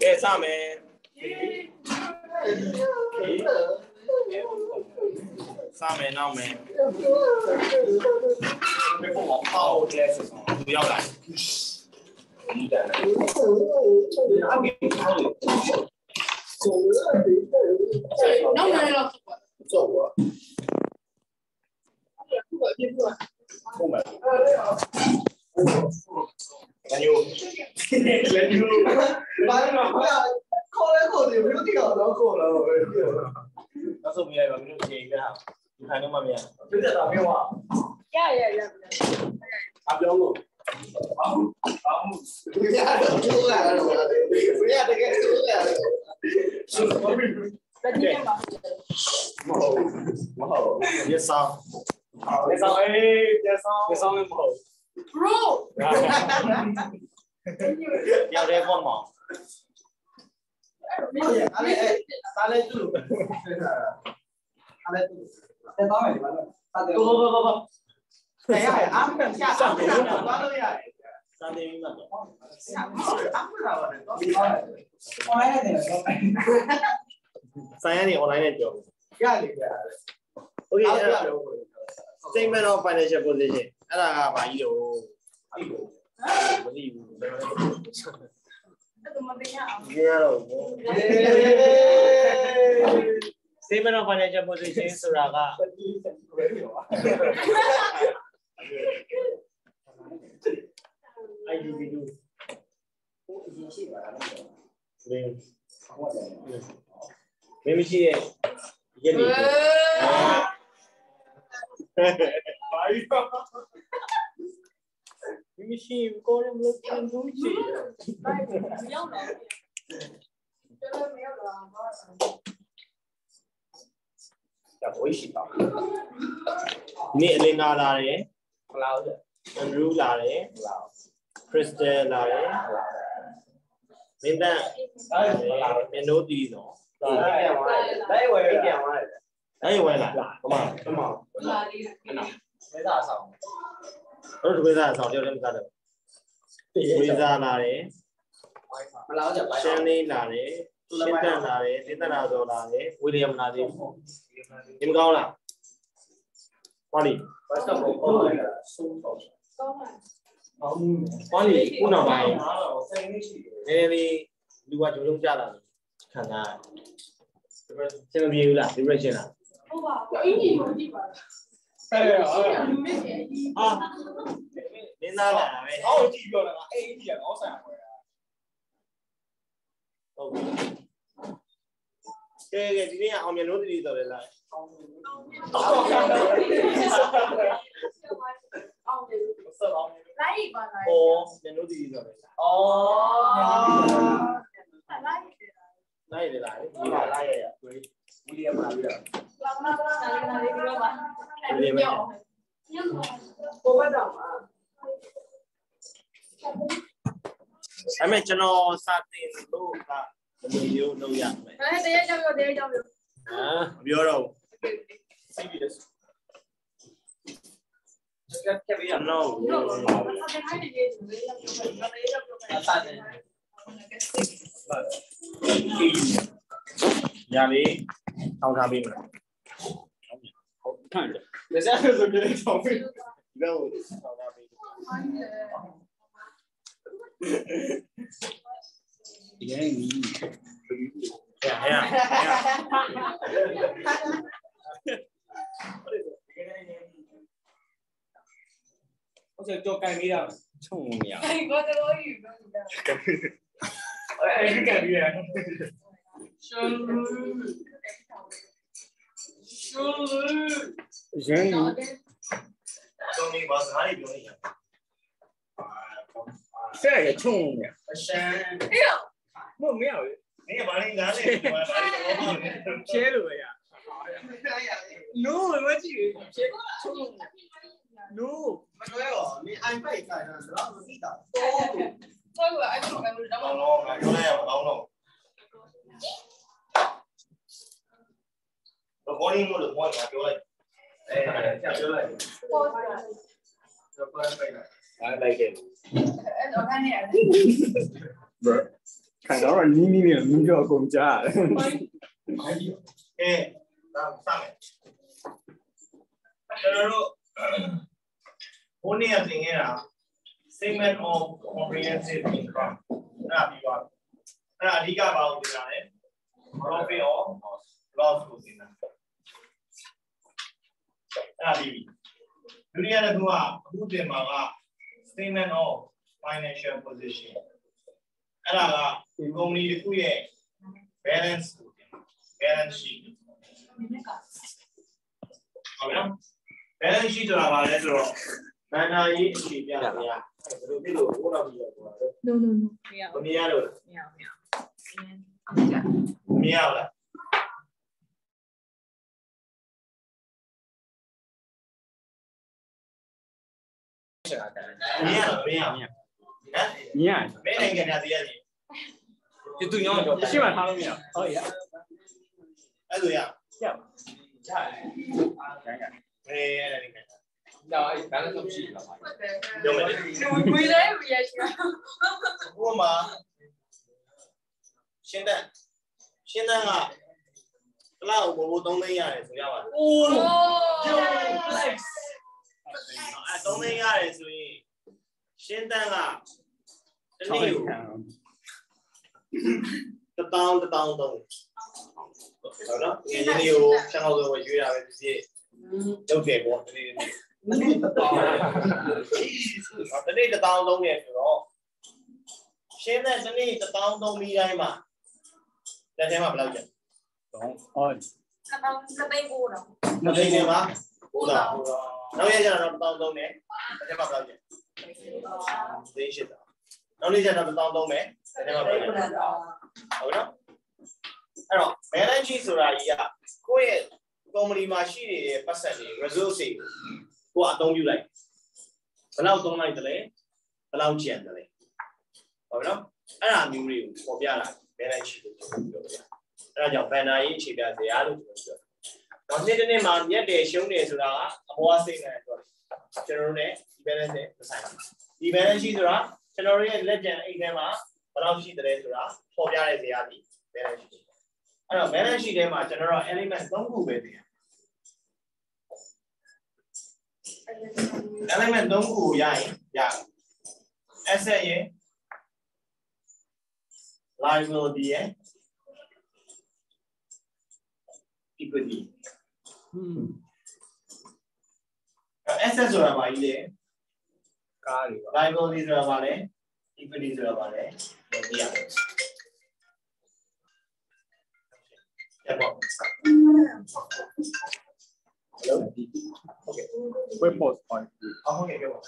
ကဲစမယ်စမယ်နောက်မယ်ဘယ်ပေါ်မှာအော်ကလစ်ဆောင်သူရောက် Uma. Lanyu. Lanyu. Bạn nào phải là cô lấy cô thì biết tiếng đó cô là rồi. Nó dùng gì mà mình chỉ cái nào? Chúng ta nó mà mình. Chúng ta làm cái gì? Yeah yeah yeah. Làm gì không? Vamos, vamos. Cuidado, cuidado. Cuidado, cuidado. Cuidado. Yes, sir. ဒီဆောင်အေးဒီဆောင်ဒီဆောင်မဟုတ် bro ရောက်တယ်ပေါ့မောင်အဲ့လေစားလေသူ့စားလေသူ့တဲ့တော့လေဘာလို့စားတယ်ဘောဘောဘောဆရာအမ်ကန်ရှာစားတယ်ဘာလို့ရလဲစားတယ်မိမတော့ဆရာအမ်ကန်လာတယ်တော့ online နဲ့တော့ဆိုင်ရနေ online နဲ့ပြောရတယ်ရတယ် okay အဲ့ဒါ statement of financial position အဲ့ဒါကဘာကြီးလို့အဲ့လိုမသိဘူးအဲ့ဒါမသိရအောင်ဒီရတော့ statement of financial position ဆိုတာက IDB တို့မင်းမရှိရဲ့ရက်နေ ဘာကြီးမင်းမရှိကိုရမလို့ပြန်လို့ရှိမရောက်တော့ကျွန်တော်မရောက်တော့ဘာဒါဘိုးရှိပါနေ့အလင်းနာလာတယ်ခလောက်တယ်အန်ဒရူးလာတယ်ခလောက်ခရစ်စတယ်လာတယ်မင်းတန်လာတယ်မင်းတို့တီးတော့လိုက်ဝယ်ပြန်သွားတယ် အဲ့ဝဲလာဟိုမှာဟိုမှာလာလေးမေသာဆောင်တို့ဒီဝဲစားဆောင်ကြောက်တယ်မစားတော့ဝဲစားလာတယ်မလာကြပါရှမ်းလေးလာတယ်ရှင်းတန်လာတယ်သင်္တနာစောလာတယ်ဝီလျံလာသေးဘူးဒီမကောင်းလားဟောလီဘာသာဘောပေါ်လာဆုံးတော့ကောင်းပါအောင်းဟောလီခုနောက်ပိုင်းအားတော့စိတ်နေရှိတယ်နည်းနည်းလေးလူကကြုံကြုံကြလာတယ်ခံစားရတယ်စင်မပြေဘူးလား depression လား ဟုတ်ပါဘူးအင်းကြီးကိုကြည့်ပါအဲ့ဒါအဲ့ဒါမင်းရဲ့ဟာနင်းသားလာတာပဲအောက်ကြည့်ပြောတာအေးကြီးကတော့ဆိုင်ဝယ်တာဟုတ်ပြီကဲကဲဒီနေ့အောင်မြင်လို့တည်တော်လေလားအောက်ကတော့အောင်တယ်ဆက်အောင်လိုက်ပါလိုက်ဩမြင်လို့တည်တော်လေလားအော်လိုက်နိုင်လေလားဒီဒီမှာမှာလာရရ ဝီလီယံလာပြီးတော့လာမလာလာလာလေးပြောပါအဲ့ဒီပြောကိုဘတ်တော့မှာအဲ့မဲ့ကျွန်တော်စာတင်လို့ကဘယ်လိုမျိုးလုပ်ရမလဲအဲ့တရားကြောက်ပြောတရားကြောက်ပြောဟမ်မပြောတော့ဘူး CBS ကပ်ကပ်ရကျွန်တော်တော့ဘာသာတိုင်းနေနေတယ်တရားကြောက်ပြောတရားကြောက်ပြောအစားတယ် 哑铃，倒咖啡？好，你看一下，你什么时候学的倒？你看我倒咖啡。哎呀！哈哈哈哈哈！我想做钙片了。臭不要！我这个鱼干。钙片，我还没。Shalu. Shalu. Shalu. 兄弟，我哪里兄弟呀？这也冲呀！山。哎呦，我没有。你把那拿来，切了呀。No，我去，切冲。No，没有，你安排一下，让我知道。哦。我我安排，我让我。老龙，老龙。recording လို့ဘောညာပြောလိုက်အဲဆက်ပြောလိုက် pause ပြန်လိုက်အားလိုက်တယ်အဲ့တော့ကနေရတယ်ဘယ်ခံတော့နီးနီးနဲ့မင်းကြောအကုန်ကြားအဲဒါစမယ်ကျွန်တော်တို့ဘုန်းကြီးအသင်ခဲ့တာ segment of comprehensive income နာပြီးပါအဲ့ဒါအဓိကဘာလို့ဒီလာလဲ profit or loss ကိုသင်တာ အဲ့ဒါပြီးပြီဒုတိယတစ်ခုကအခုသင်မှာက statement of financial position အဲ့ဒါကကုမ္ပဏီတစ်ခုရဲ့ balance ကိုသင်တာ balance sheet ဟုတ်ပြီနော် balance sheet ဆိုတာဘာလဲဆိုတော့ဘဏ္ဍာရေးအခြေပြနေရဘယ်လိုဖြစ်လို့ဘုရားပြီးတော့ပြောတာလဲ no no no မရမမြင်ရလို့လားမရမရမမြင်ရဘူးလား ရှာတယ်မမြင်ရဘူးမမြင်ရဘူးဟမ်ညံ့မင်းနိုင်ငံသားစီရနေဒီသူညောင်းတော့ရှင်းမှထားလို့မရဟုတ်ရအဲ့လိုရရရတယ်ခံကဘယ်အဲ့ဒါနေခံတော့အဲ့ဘာလို့ရှိလာပါပြောမယ်ဝီလဲဝီရရှိဘုမာရှင်းတဲ့ရှင်းတဲ့ကဘလောက်ဘိုးဘိုး3သိန်းရတယ်ဆိုရပါတယ်အိုး အဲ3သိန်းရတယ်ဆိုရင်ရှင်းတဲ့ကတနေ့ကိုတစ်တောင်းတစ်တောင်းသုံးဟုတ်နော်ငယ်ချင်းလေးကိုရှောင်းတော့ရွေးတာပဲဖြစ်ဖြစ်လုပ်တယ်ပေါ့ဒီနေ့နည်းတော့တနေ့တစ်တောင်းသုံးတယ်ဆိုတော့ရှင်းတဲ့တနေ့တစ်တောင်းသုံးပြီးတိုင်းမှာလက်ထဲမှာဘယ်လောက်ကျန်တော့အော်ကတောင်ကတိတ်ကိုတော့မသိနေမှာဟုတ်လား နောက်ရကျတော့တစ်တောင်းသုံးတယ်လက်ထဲမှာဘယ်လောက်ကျန်သိရှိတာနောက်နေ့ကျတော့တစ်တောင်းသုံးမယ်လက်ထဲမှာဘယ်လောက်ကျန်ဟုတ်နော်အဲ့တော့ balance sheet ဆိုတာကြီးကကိုယ့်ရဲ့ company မှာရှိနေတဲ့ပတ်စံတွေ resource တွေကိုအသုံးပြုလိုက်ဘယ်လောက်သုံးလိုက်တယ်လဲဘယ်လောက်ကျန်တယ်လဲဟုတ်ပြီနော်အဲ့ဒါမျိုးတွေကိုပေါ်ပြတာ balance sheet လို့ပြောပြအဲ့ဒါကြောင့် banner ရေးအခြေပြစရာလို့ကျွန်တော်ပြော တော့နေ့တစ်နေ့မှာမြက်တယ်ရှုံးတယ်ဆိုတာကအပေါ်အစိမ့်နဲ့ပြောတယ်ကျွန်တော်တို့ ਨੇ ဒီ balance နဲ့မဆိုင်ဘူးဒီ balance sheet ဆိုတာကျွန်တော်တို့ရဲ့လက်ကျန်အိတ်ထဲမှာဘယ်လောက်ရှိတယ်ဆိုတာပေါ်ပြတဲ့ဇာတ်ဒီ balance sheet အဲ့တော့ balance sheet ထဲမှာကျွန်တော်တို့ element ၃ခုပဲတည် element ၃ခုကိုရရင်ရ asset ရယ် liability ရယ် equity ဟွန်း asset ဆိုတာဘာကြီးလဲကားတွေပါ liability ဆိုတာဘာလဲ equity ဆိုတာဘာလဲဒီရရပါ Hello web post point အော်ဟုတ်ကဲ့ပြောပါ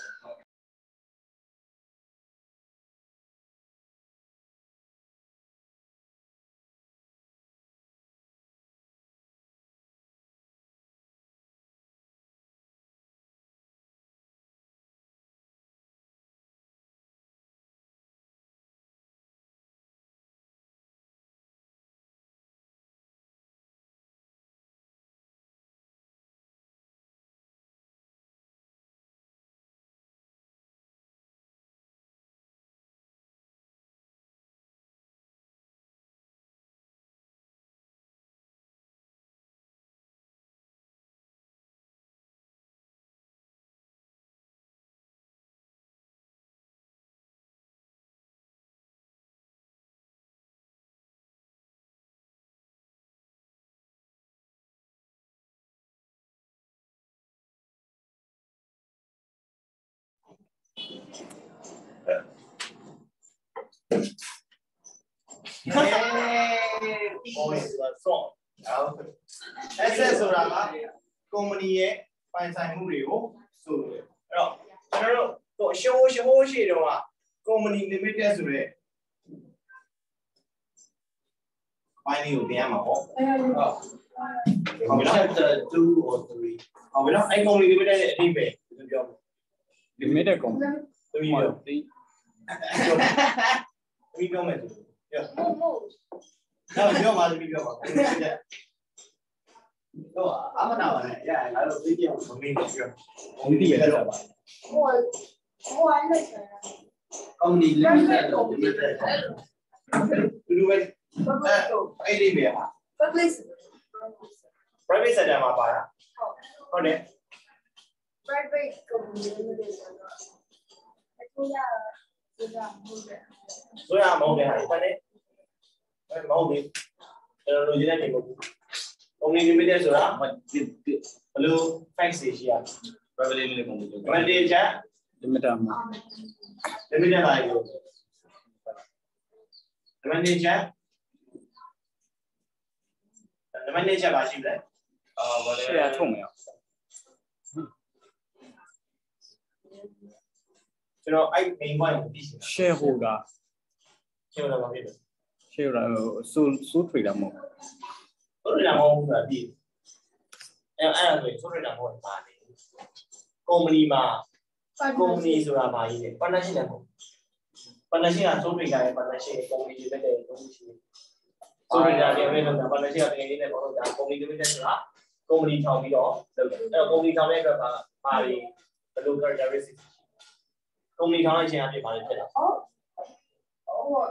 Always was song. အဲ့ SS ဆိုတာကကုမ္ပဏီရဲ့ပိုင်ဆိုင်မှုတွေကိုဆိုလိုတယ်။အဲ့တော့ကျွန်တော်တို့ဟိုအရှိုးရှိုးရှိတော့ကကုမ္ပဏီ limited ဆိုတဲ့ပိုင်းလေးကိုပြန်ရမှာပေါ့။ဟုတ်ပါဘူး။ chapter 2 or 3ဟုတ်ပြီနော်အဲ့ company limited ရဲ့အဓိပ္ပာယ်ပြောပြမယ် limited company 3ပါ3 Bibliometru. Joo. Muus. Joo, joo, mä olin bibliometru. Joo, aivan avainen. Jää, mä olin bibliometru. Niin, joo. On niin, joo. Mua, mua ei löytää. On niin, löytää. Lyhyesti. Ei riviä. Private saja apa ya? Oh deh. Private kemudian itu ya sudah mudah. ဆိုရမဟုတ်တဲ့ဟာတနေ့မဟုတ်ဘူးကျွန်တော်လိုချင်တဲ့ဒီမဟုတ်ဘူး only limited ဆိုတာဘလို့ facts တွေရှိရ probability လေးမဟုတ်ဘူး probability က limiter မှာ limiter ဟာရို့ limiter က limiter ကဘာရှိမလဲအာဘာလဲရှေ့ထုတ်မယ်ကျွန်တော်အဲ့ main point ကိုသိရှိ shareholder ရှင်းရမှာဖြစ်တယ်ရှင်းရဟိုစူးစူးထွေတာမဟုတ်ဘူးထွေတာမဟုတ်ဘူးလားဒီအဲ့အဲ့ဆိုစူးထွေတာမဟုတ်ပါလေကုမ္ပဏီမှာကုမ္ပဏီဆိုတာပါရေးတယ် partnership လည်းမဟုတ် partnership ကစူးထွေတာရဲ့ partnership ကုမ္ပဏီတွေပဲတဲ့ကုမ္ပဏီတွေဆိုတော့ဒါလည်းပဲလုပ်တာ partnership ကတကယ်လေးနဲ့ပေါ့လို့ဒါ company limited ဆိုတာ company ထောင်ပြီးတော့လုပ်တယ်အဲ့တော့ company ထောင်တဲ့အတွက်ကပါရီဘယ်လို characteristic company ထောင်တဲ့အချိန်အပြည့်ပါလေဖြစ်တာဟုတ်ဟုတ်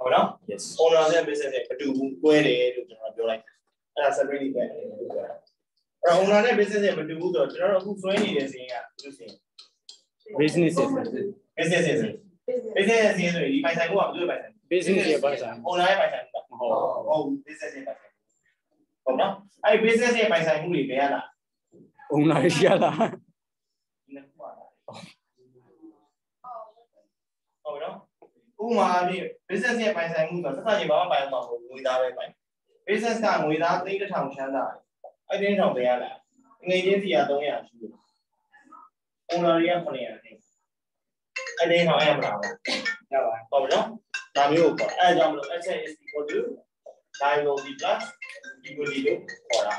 ဟုတ်နော် yes owner နဲ့ business နဲ့မတူဘူး꿰တယ်လို့ကျွန်တော်ပြောလိုက်အဲ့ဒါ separate ကြတယ်လို့ပြောတာအဲ့တော့ owner နဲ့ business နဲ့မတူဘူးဆိုတော့ကျွန်တော်တို့အခုဆွဲနေတဲ့စီးကဘယ်လိုစီး business is business စီး business စီးဆိုရင်ဒီပိုင်ဆိုင်မှုကဘယ်လိုပိုင်ဆိုင် business ရဲ့ပိုင်ဆိုင် owner ရဲ့ပိုင်ဆိုင်မှုမဟုတ်ဟုတ် business ရဲ့ပိုင်ဆိုင်ဟုတ်နော်အဲ့ business ရဲ့ပိုင်ဆိုင်မှုတွေဘယ်ရလား owner ရလာဒီနှစ်ခုပါလားဟုတ်နော် ဥပမာအဖြစ် business ရဲ့ပိုင်ဆိုင်မှုဆိုတော့စစချင်းဘာမှပိုင်အောင်မဟုတ်ငွေသားပဲပိုင် business ကငွေသားသိန်းတစ်ထောင်ချမ်းသာတယ်အဲ့ဒီတစ်ထောင်ဘယ်ရလားငွေချင်းစီက300ရှိတယ် owner တွေက900သိန်းအဲ့ဒီထောင်အဲ့မလားရပါဟုတ်ပြီနော်ဒါမျိုးပေါ့အဲ့ဒါကြောင့်မလို့ asset is equal to liability plus equity လို့ခေါ်တာ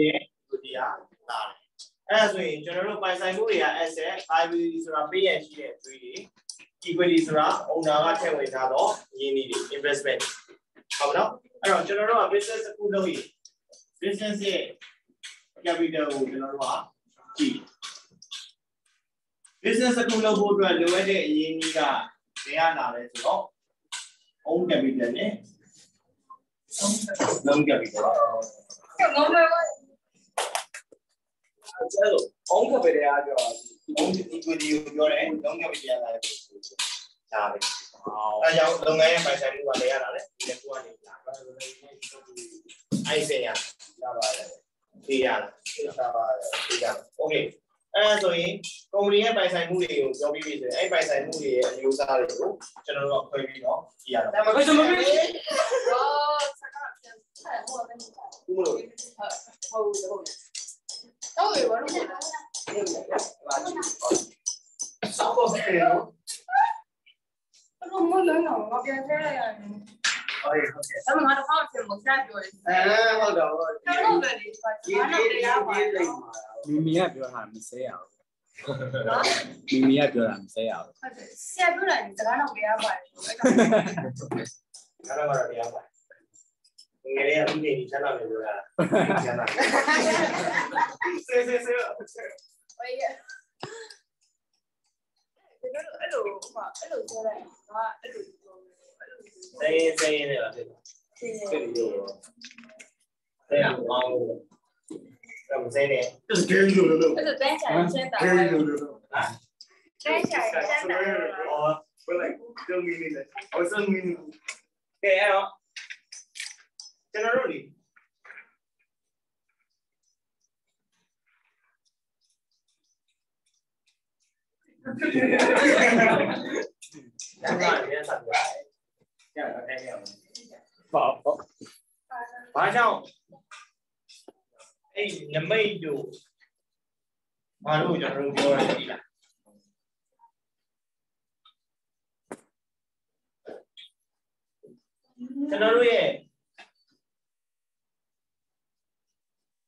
ဒီဒီဟာလာတယ်အဲ့ဒါဆိုရင်ကျွန်တော်တို့ပိုင်ဆိုင်မှုတွေက asset liability ဆိုတာ pay ရရှိတဲ့ trade တွေ equity ဆိုတာ owner ကထည့်ဝင်ထားတော့ရင်းနှီးတွေ investment ဟုတ်မနော်အဲ့တော့ကျွန်တော်တို့က business တစ်ခုလုပ်ရင် business ရဲ့ capital ကိုကျွန်တော်တို့ကကြည့် business တစ်ခုလုပ်ဖို့အတွက်လိုအပ်တဲ့အရင်းအနှီးကဘယ်ရလာလဲဆိုတော့ own capital နဲ့ loan capital အဲ့လိုအောင်းကပဲတရားပြောတာဒီဘုံဒီကိုဒီကိုပြောတယ်လုံးကပဲတရားလာတယ်ဒါပဲအဲကြောင့်လုပ်ငန်းရဲ့ပိုင်ဆိုင်မှုကလည်းရတာလေဒီကူကနေလာအဲ့ဆင်ရရပါတယ်ဒီရတာပါတယ်ဒီရโอเคအဲ့ဆိုရင်ကုမ္ပဏီရဲ့ပိုင်ဆိုင်မှုတွေကိုပြောပြီးပြီဆိုရင်အဲ့ပိုင်ဆိုင်မှုတွေရဲ့အမျိုးအစားတွေကိုကျွန်တော်တို့ကခွဲပြီးတော့ကြည့်ရအောင်။ဒါမှမဟုတ်ကျွန်တော်တို့ဟောစကားပြန်ထည့်ဟိုဘယ်လိုလဲ။ဟုတ်ဟုတ် တော့ဘယ်လိုလဲဆောက်ဖို့ပြေနော်ဘယ်လိုမလဲနော်ငါပြန်ထဲလိုက်ရတယ်ဟုတ်ကဲ့ဟုတ်ကဲ့။ဒါမှမဟုတ်တော့ဖြစ်မစပြောရစေ။အဲဟုတ်တော့ဟုတ်။ကျွန်တော်လည်းဒီပါ။ဘာလို့လဲ။မိမိကပြောတာမစဲရဘူး။မိမိကပြောတာမစဲရဘူး။ဟုတ်တယ်။ဆရာပြောတာဒီစကားတော့ကြားပါတယ်။ဒါတော့တော့ကြားပါတယ်။ Ngelea mimi nijana amedora. là Sio sio sio. Oiga. Pero alo, ma, alo sora. Ma, alo. Sai sai ne la pena. Sí. Sai a mau. Làm sai nè. Cái gì rồi đâu. Cái bé trai trên tàu. Cái gì rồi đâu. Hả? Bé trai trên tàu. Ờ, với lại Dương Minh này. Ở Dương Minh. Cái đó. ပြရတယ်။ကျန်တာလည်းရအောင်ပေါ့ပေါ့။ဘာကြောင့်အဲ့နမိတ်တို့ဘာလို့ကျွန်တော်တို့ပြောရလဲ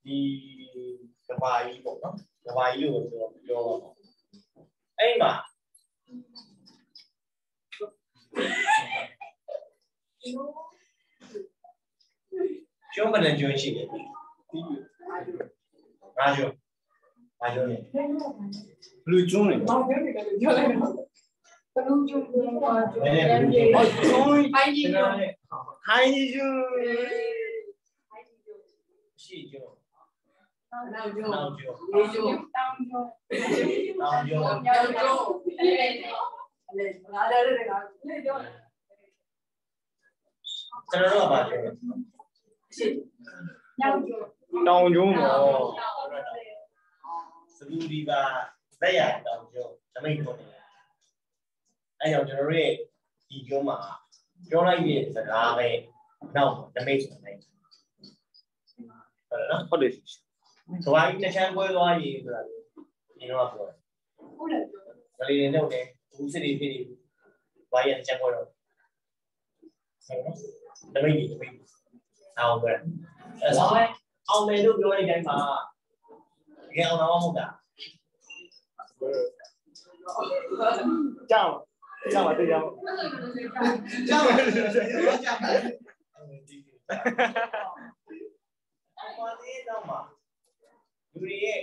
ဒီကဘာကြီးပေါ့နော်ကဘာကြီးကိုကျွန်တော်ပြောပါမယ်အဲ့မှာကျွန်းဘယ်နှကျွန်းရှိလဲငါကျွန်းငါကျွန်းလေဘလူးကျွန်းလေဘာကျွန်းလေပြောလိုက်တော့ဘလူးကျွန်းကကျွန်းလေကျွန်းအိုင်းကျွန်းဟိုင်းကျွန်းရှိကျွန်း တောင်ကျိုးတောင်ကျိုးတောင်ကျိုးတောင်ကျိုးတောင်ကျိုးတောင်ကျိုးလေလေငါလည်းလေငါလေတော့ကျွန်တော်တို့ကပါပြောညောင်ကျိုးတောင်ကျိုးမော်စလူဒီပါလက်ရတောင်ကျိုးဓမိတ်ကုန်နေအဲကြောင့်ကျွန်တော်တို့ရဲ့ဒီကျိုးမှာပြောလိုက်တဲ့စကားပဲနောက်ဓမိတ်ဆိုနိုင်တယ်ဟုတ်လားဟုတ်တယ် ဘူးစစ်တွေဖြစ်နေသွားရေးတစ်ချမ်းပွဲတော့ဟုတ်နော်။ဓမိတ်ကြီးဓမိတ်။အောင်ပဲ။အဲဆိုရင်အောင်မယ်လို့ပြောတဲ့အချိန်မှာ တွေရဲ့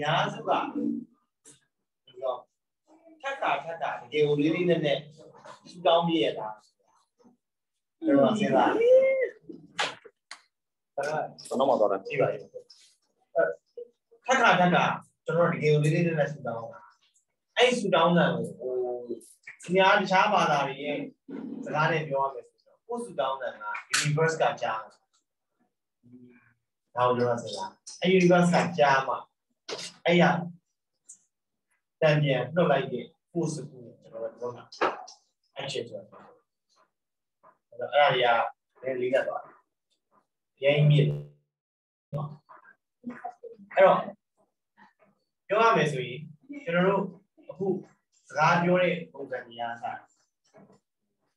ညာစုကဒီတော့ထက်တာထက်တာတကယ်ကိုလေးလေးနဲ့နဲ့စူတောင်းပြရတာကျွန်တော်စဉ်းစားကျွန်တော်မှတော့ကြည့်ပါရဲ့ထက်တာထက်တာကျွန်တော်တကယ်ကိုလေးလေးနဲ့နဲ့စူတောင်းအဲ့စူတောင်းတာကိုဟိုခင်ဗျားတခြားဘာသာတွေရဲ့စကားနဲ့ပြောရမယ်ဆိုတော့ကိုစူတောင်းတာက universe ကကြားတယ် ဒါကိုပြောရစလား။အဲ့ universe ကကြားမှာအဲ့ရတန်ပြန်နှုတ်လိုက်တဲ့ force ကိုကျွန်တော်တို့ပြောတာ။အဲ့ချက်ဆိုတော့အဲ့ဒါတွေကလည်းလေးကသွားတယ်။ရင်းမြစ်နော်။အဲ့တော့ပြောရမယ်ဆိုရင်ကျွန်တော်တို့အခုစကားပြောတဲ့ပုံစံကြီးအားစား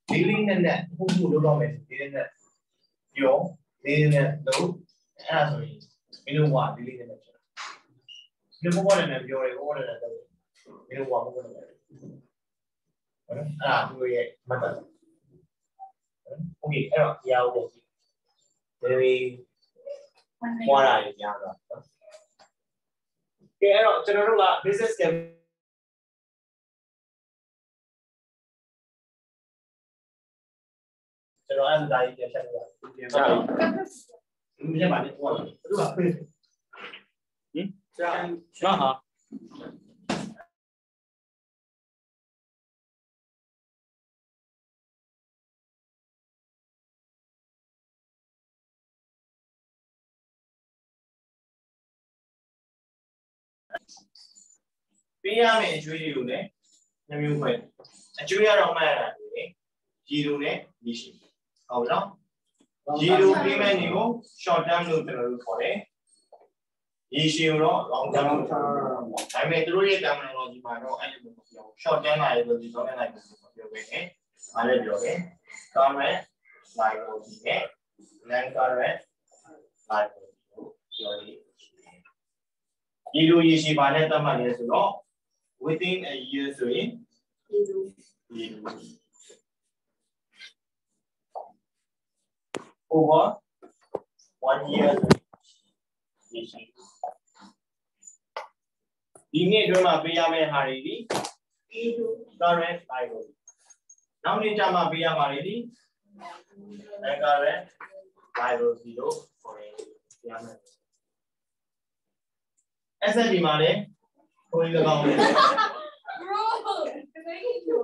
ဒီလေးနဲ့နဲ့အခုခုလုပ်တော့မယ်ဒီလေးနဲ့ပြောဒီလေးနဲ့လုပ် အဲ့ဒါဆိုရင်မင်းတို့ကဒီလေးနဲ့ပြောတာဒီဘောပေါ်နဲ့ပြောတယ်ဘောပေါ်နဲ့တော့မင်းတို့ကဘောပေါ်နဲ့ဟုတ်နော်အဲ့ဒါသူရဲ့မှတ်တယ်โอเคအဲ့တော့တရားဥပဒေဒီပွားတာရများတော့ကဲအဲ့တော့ကျွန်တော်တို့က business ကကျွန်တော်အဲ့ဒါကြီးပြန်ချက်လို့ရတယ် ကြော က်မရပါနဲ့ဟောတယ်သူကဖေးကြောက်ဟာပေးရမယ့်အကျွေးတွေကိုလည်းနှမျိုးခွဲအကျွေးရတော့မှတ်ရတာလေရီလိုနဲ့ရီရှိဟုတ်ပြီနော် ရီလို payment တွေကို short term လို့ကျွန်တော်တို့ခေါ်တယ်ရီရှိကိုတော့ long term လို့ခေါ်တယ်ဒါပေမဲ့သူတို့ရဲ့ terminology မှာတော့အဲ့လိုမပြောဘူး short term လိုက်လို့ဒီတော့လည်းလိုက်လို့ပြောခဲ့တယ်အားလည်းပြောတယ် current liability နဲ့ non current liability ကိုပြောရည်ဒီလိုရရှိပါတဲ့သတ်မှတ်ရဲဆိုတော့ within a year ဆိုရင်ဒီလို ဒီလို over one year ရရှိဒီနေ့အတွင်းမှာပေးရမယ့်ဟာတွေဒီဒီလို current liability နောက်နေ့ကျမှပေးရမှာတွေဒီ non current liability လို့ခေါ်တယ်ပြရမယ် asset ဒီမှာလည်းကိုယ်၎င်းမယ် bro တကယ်ကြီးပြော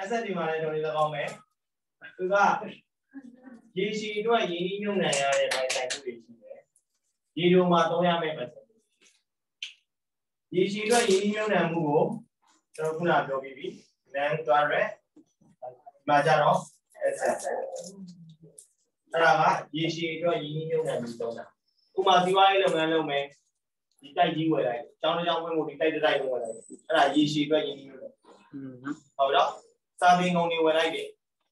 asset ဒီမှာလည်းကိုယ်၎င်းမယ်သူက ရေရှည်အတွက်ရင်းနှီးမြှုပ်နှံရတဲ့ပိုင်ဆိုင်မှုတွေရှိတယ်ရေတိုမှာသုံးရမယ့်ပိုင်ဆိုင်မှုရေရှည်အတွက်ရင်းနှီးမြှုပ်နှံမှုကိုကျွန်တော်ခုနပြောပြီးပြီ non current မှာကြတော့ asset အဲ့ဒါကရေရှည်အတွက်ရင်းနှီးမြှုပ်နှံမှုသုံးတာဥပမာစီးပွားရေးလုပ်ငန်းလုပ်မယ်ဒီတိုက်ကြီးဝယ်လိုက်ကျောင်းတစ်ကျောင်းဝင်ဖို့ဒီတိုက်တစ်တိုက်ဝယ်လိုက်အဲ့ဒါရေရှည်အတွက်ရင်းနှီးမြှုပ်နှံဟုတ်တော့စာသင်ကုန်တွေဝယ်လိုက်တယ်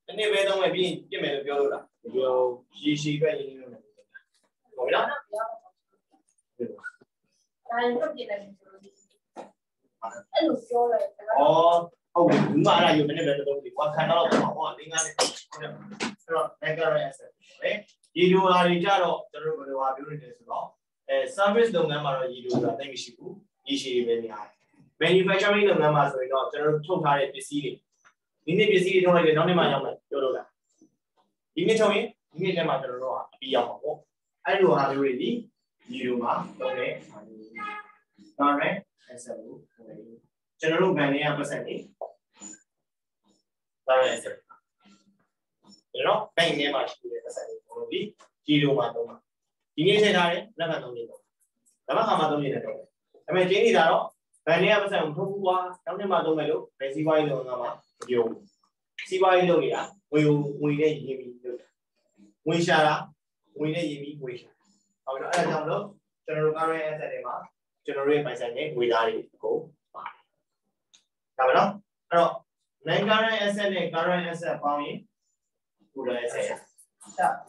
ဒီနေ့ပဲသုံးမယ်ပြီးရင်ပြစ်မယ်လို့ပြောလို့လား မပြောရေရှည်အတွက်ရင်းနှီးမြှုပ်နှံမှုဟုတ်ပြီနော်ဒါရင်တော့ပြင်လိုက်ပြီဆိုလို့အဲ့လိုပြောတယ်ဩဟုတ်ပြီဒီမှာအဲ့ဒါယူမနေ့ပဲသုံးပြီကွာခံတော့တော့ဟောလင်းကားနဲ့ဟုတ်တယ်အဲ့တော့ negative asset ပဲရေဒီယိုလာတွေကြတော့ကျွန်တော်တို့ဘယ်လိုဟာပြောနေလဲဆိုတော့အဲ service လုပ်ငန်းမှာတော့ရေဒီယိုလာသိမရှိဘူးရေရှည်ပဲများတယ် manufacturing လုပ်ငန်းမှာဆိုရင်တော့ကျွန်တော်တို့ထုတ်ထားတဲ့ပစ္စည်းတွေဒီနေ့ပစ္စည်းတွေထုတ်လိုက်တယ်နောက်နေ့မှရောက်မယ်ပြောလို့လား ဒီနေ့ထုတ်ရင်ဒီနေ့ထဲမှာကျွန်တော်တို့ကအပြီးရောက်မှာပေါ့အဲ့လိုဟာမျိုးတွေဒီရေဒီယိုမှာလုပ်တဲ့ဟာမျိုး direct asset ကိုကျွန်တော်တို့ဗန်နေရပတ်စံနေ direct asset ကျွန်တော်ဘန်နေမှာရှိတဲ့ပတ်စံတွေဘုံဒီရေဒီယိုမှာသုံးပါဒီနေ့ထည့်ထားတယ်လက်ခံသုံးနေတော့ဒါမှခါမှသုံးနေတယ်တော့ဒါပေမဲ့ကျင်းနေတာတော့ဗန်နေရပတ်စံကိုထုတ်ဘူးကွာနောက်နေ့မှသုံးမယ်လို့ဘယ်စီးပွားရေးလုပ်ငန်းမှာပြောဘူးစီးပွားရေးလုပ်နေတာ ငွေငွေနဲ့ရင်းပြီးလုပ်တာငွေရှာတာငွေနဲ့ရင်းပြီးငွေရှာဟုတ်ပြီနော်အဲ့ဒါကြောင့်လို့ကျွန်တော်တို့ current asset တွေမှာကျွန်တော်တို့ရဲ့ပိုင်ဆိုင်တဲ့ငွေသားတွေအကုန်ပါတယ်ဒါပဲနော်အဲ့တော့ non current asset နဲ့ current asset ပေါင်းရင် total asset ရ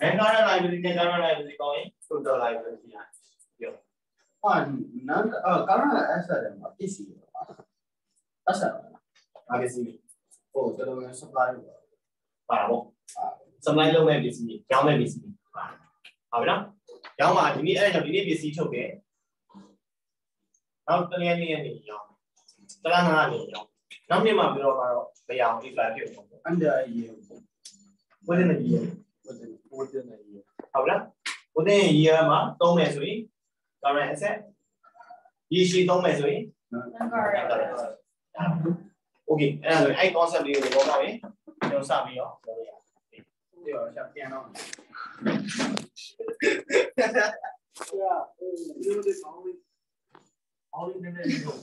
non current liability နဲ့ current liability ပေါင်းရင် total liability ရဟာနန်အာကာရအဆက်တယ်မှာပစ္စည်းပါအဆက်ဘာပစ္စည်းဟိုတော်တော်များ supply ပါ ပါတော့ supply လုပ်မဲ့ပစ္စည်းရောင်းမဲ့ပစ္စည်းပါဟုတ်ပြီနော်ရောင်းပါဒီနေ့အဲ့ဒါကြောင့်ဒီနေ့ပစ္စည်းထုတ်တယ်နောက်တနေ့နေ့နေ့ရောင်းတလားငါးနေ့ရောင်းနောက်နေ့မှပြောတော့ကတော့မရအောင် apply ပြုတ်ပေါ့ under a year within the year within within a year ဟုတ်လား within a year မှာသုံးမယ်ဆိုရင် current asset ရရှိသုံးမယ်ဆိုရင် okay အဲ့ဒါဆိုရင်အဲ့ concept လေးကိုတော့ရင် ကျွန်တော်စပြီးတော့ပြောရအောင်ဒီတော့ဆက်ပြန်တော့အော်ဒီနည်းနည်းလေးတော့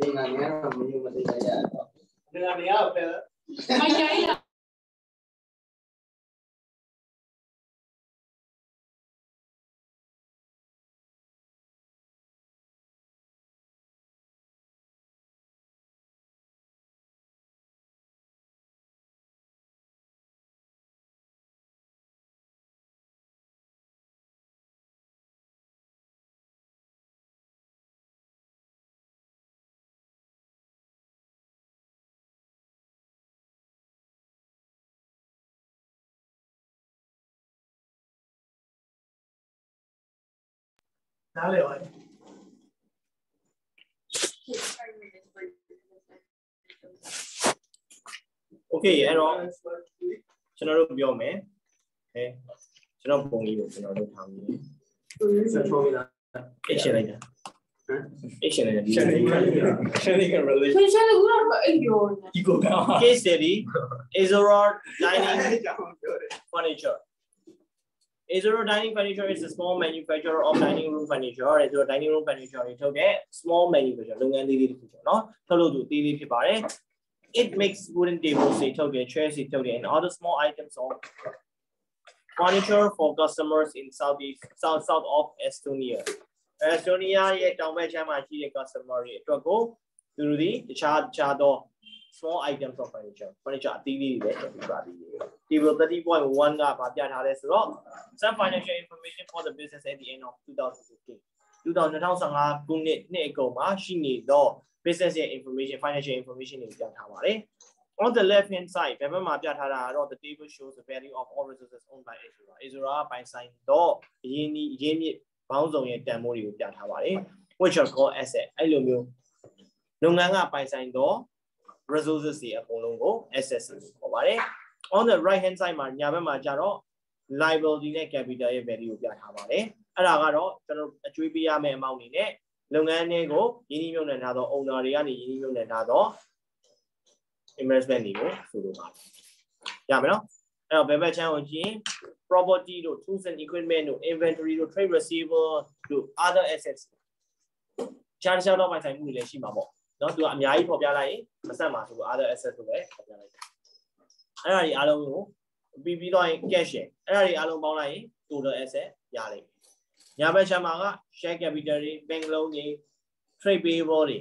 လင်္ကာများတော့မယုံမသိကြရတော့ဒီကနေရပဲမရိုင်းလား နားလေပါ Okay အဲ့တော့ကျွန်တော်တို့ပြောမယ်အဲကျွန်တော်ပုံလေးကိုကျွန်တော်တို့ထားပြီး ဆက်ချိုးပြီးလား action လိုက်တာ action လိုက်တာ sharing a relation ဆွေးချဲကူတော့အဲ့ပြောနေ ego က case study Azora dining furniture Azuro dining furniture is a small manufacturer of dining room furniture Azuro dining room furniture တွေထုတ်တဲ့ small manufacturer လုပ်ငန်းလေးလေးတစ်ခုပေါ့နော်ထုတ်လို့သူအသေးလေးဖြစ်ပါတယ် it makes wooden tables တွေထုတ်တယ် chairs တွေထုတ်တယ် and other small items of furniture for customers in southeast south south of Estonia Estonia ရဲ့တောင်ဘက်ခြမ်းမှာရှိတဲ့ customer တွေအတွက်ကိုသူတို့ဒီတခြားတခြားသော small items of furniture furniture အသေးလေးတွေလည်းထုတ်ပြပါသေးတယ် table 30.1ကဗာပြထားတယ်ဆိုတော့ some financial information for the business at the end of 2015 2015ခုနှစ်နှစ်အကုန်မှာရှိနေတော့ business ရဲ့ information financial information တွေပြထားပါတယ် on the left hand side ဘယ်ဘက်မှာပြထားတာကတော့ the table shows the value of all resources owned by Azura Azura ပိုင်ဆိုင်တော့အရင်းဒီအရင်းမြစ်ဘောင်းဆောင်ရဲ့တန်ဖိုးတွေကိုပြထားပါတယ် which are called asset အဲ့လိုမျိုးလုပ်ငန်းကပိုင်ဆိုင်တော့ Resources တွေအကုန်လုံးကို assets လို့ခေါ်ပါတယ် on the right hand side မှာညာဘက်မှာကျတော့ liability နဲ့ capital ရဲ့ value ကိုပြထားပါတယ်အဲ့ဒါကတော့ကျွန်တော်အကျွေးပေးရမယ့် amount တွေနဲ့လုပ်ငန်းတွေကိုရင်းနှီးမြှုပ်နှံထားသော owner တွေကနေရင်းနှီးမြှုပ်နှံထားသော investment တွေကိုဆိုလိုပါတယ်ရမယ်နော်အဲ့တော့ဘယ်ဘက်ချမ်းကိုကြည့်ရင် property တို့ tools and equipment တို့ inventory တို့ trade receivable တို့ other assets ချားချားတော့ပိုင်ဆိုင်မှုတွေလည်းရှိမှာပေါ့ နော်သူကအများကြီးပေါ်ပြလိုက်ရင်မဆက်မှာဆိုတော့ other assets တို့လည်းပေါ်ပြလိုက်တယ်အဲ့ဒါတွေအားလုံးကိုပြီးပြီးတော့ရင် cash ရယ်အဲ့ဒါတွေအားလုံးပေါင်းလိုက်ရင် total asset ရလိမ့်မယ်ညာဘက်ချမ်းမှာက share capital တွေ bank loan တွေ trade payable တွေ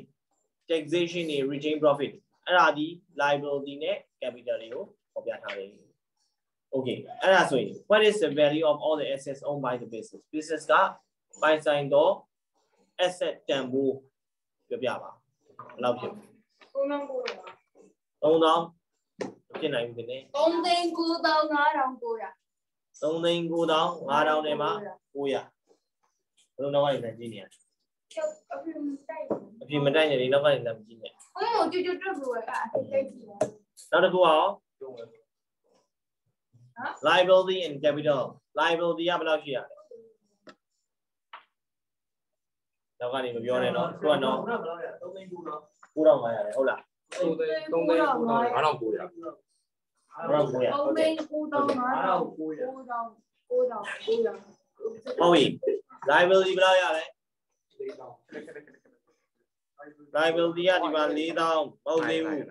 taxation တွေ retain profit အဲ့ဒါဒီ liability နဲ့ capital တွေကိုပေါ်ပြထားတယ် okay အဲ့ဒါဆိုရင် what is the value of all the assets owned by the business business ကပိုင်ဆိုင်သော asset တန်ဖိုးပြောပြပါဘယ် လောက်ဖြစ်ကိုနောင်ကိုတော့3000ဖြစ်နိုင်ဘူးတဲ့3သိန်း9900 3သိန်း9000 5000ထဲမှာ900ဘယ်လိုနောက်ကနေကြည့်နေရကျော်အပြင်တိုက်အပြင်မတိုက်နေလေနောက်ကနေလည်းမကြည့်နဲ့ဟိုကျွတ်ကျွတ်တွတ်လို့အဲ့အဲ့တိုက်ကြည့်ပါနောက်တစ်ခုအောင် liability and capital liability ကဘယ်လောက်ရှိရလဲ နောက်ကနေမပြောနဲ့နော်သူကတော့ဘယ်လောက်လဲ3သိန်း9တော့9500ရတယ်ဟုတ်လား3သိန်း9900အားတော့ကိုရဘယ်လောက်900 3သိန်း9900 9000 9000 9000ဟုတ်ပြီ liability ဘယ်လောက်ရလဲ liability ကဒီမှာ4000မဟုတ်သေးဘူး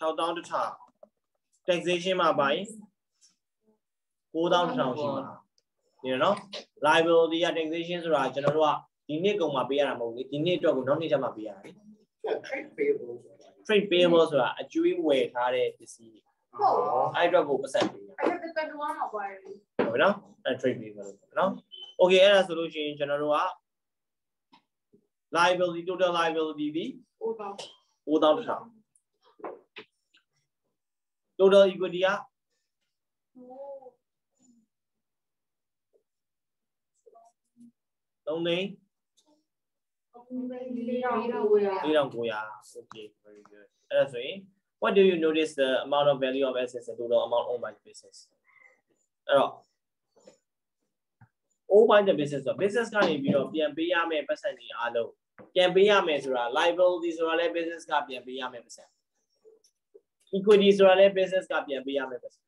6000တစ်ထောင် taxation မှာပိုင်း9000တစ်ထောင်ရှိမှာဒီနော် liability က taxation ဆိုတာကျွန်တော်တို့က ဒီနှစ်ကုန်မှာပေးရတာမဟုတ်ဘူးဒီနှစ်အတွက်ကိုနောက်နှစ်ကျမှပေးရတာလေ trade payable ဆိုတာ trade payable ဆိုတာအကျွေးဝယ်ထားတဲ့ပစ္စည်းတွေဟုတ်အဲ့အတွက်ကိုပတ်စံပေးရအဲ့ဒါကတော့မှာပါလေဟုတ်ပြီနော်အဲ့ trade payable လို့ပေါ့နော် okay အဲ့ဒါဆိုလို့ရှိရင်ကျွန်တော်တို့က liability total liability ဒီဟုတ်တော့9000တစ်ထောင် total equity က3သိန်း 3သိန်း4900 4900 okay very good အဲ့ဒါဆိုရင် what do you notice the amount of value of assets and total amount owned by the business အဲ့တော့ owned by the business ဆို business ကနေပြီးတော့ပြန်ပေးရမယ့်ပတ်စံတွေအားလုံးပြန်ပေးရမယ်ဆိုတာ liability ဆိုတာလည်း business ကပြန်ပေးရမယ်ပတ်စံ equity ဆိုတာလည်း business ကပြန်ပေးရမယ်ပတ်စံ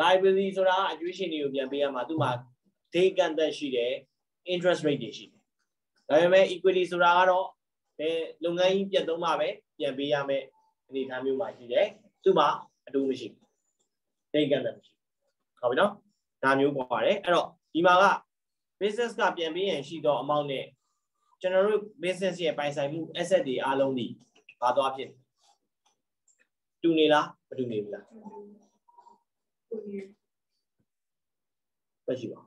liability ဆိုတာအကျွေးရှင်တွေကိုပြန်ပေးရမှာသူ့မှာ day ကန်သက်ရှိတယ် interest rate တွေရှိတယ် ် ဒါပေမဲ့ equity ဆိုတာကတော့ဘယ်လုပ်ငန်းကြီးပြတ်သုံးမှပဲပြန်ပေးရမယ်အနေအထားမျိုးမှာရှိတယ်သူ့မှာအတူမရှိဘူး day ကန်သက်မရှိဘူးဟုတ်ပြီနော်ဒါမျိုးပေါ်ပါတယ်အဲ့တော့ဒီမှာက business ကပြန်ပေးရင်ရှိတော့ amount နဲ့ကျွန်တော်တို့ business ရဲ့ပိုင်ဆိုင်မှု asset တွေအားလုံးဒီဘာသွားဖြစ်တူနေလားမတူနေဘူးလားပဲရှိပါ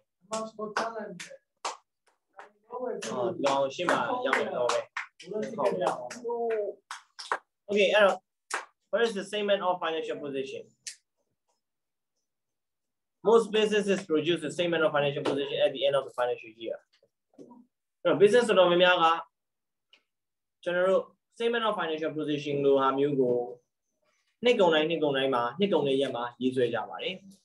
multiple talent. Oh, uh, Okay, uh, what is the statement of financial position? Most businesses produce the statement of financial position at the end of the financial year. No, business တော်တော်များများကကျွန်တော်တို့ statement of financial position လိုဟာမျိုးကိုနှစ်ကုန်တိုင်းနှစ်ကုန်တိုင်းမှာနှစ်ကုန်တဲ့ရက်မှာရေးဆွဲကြပါတယ်။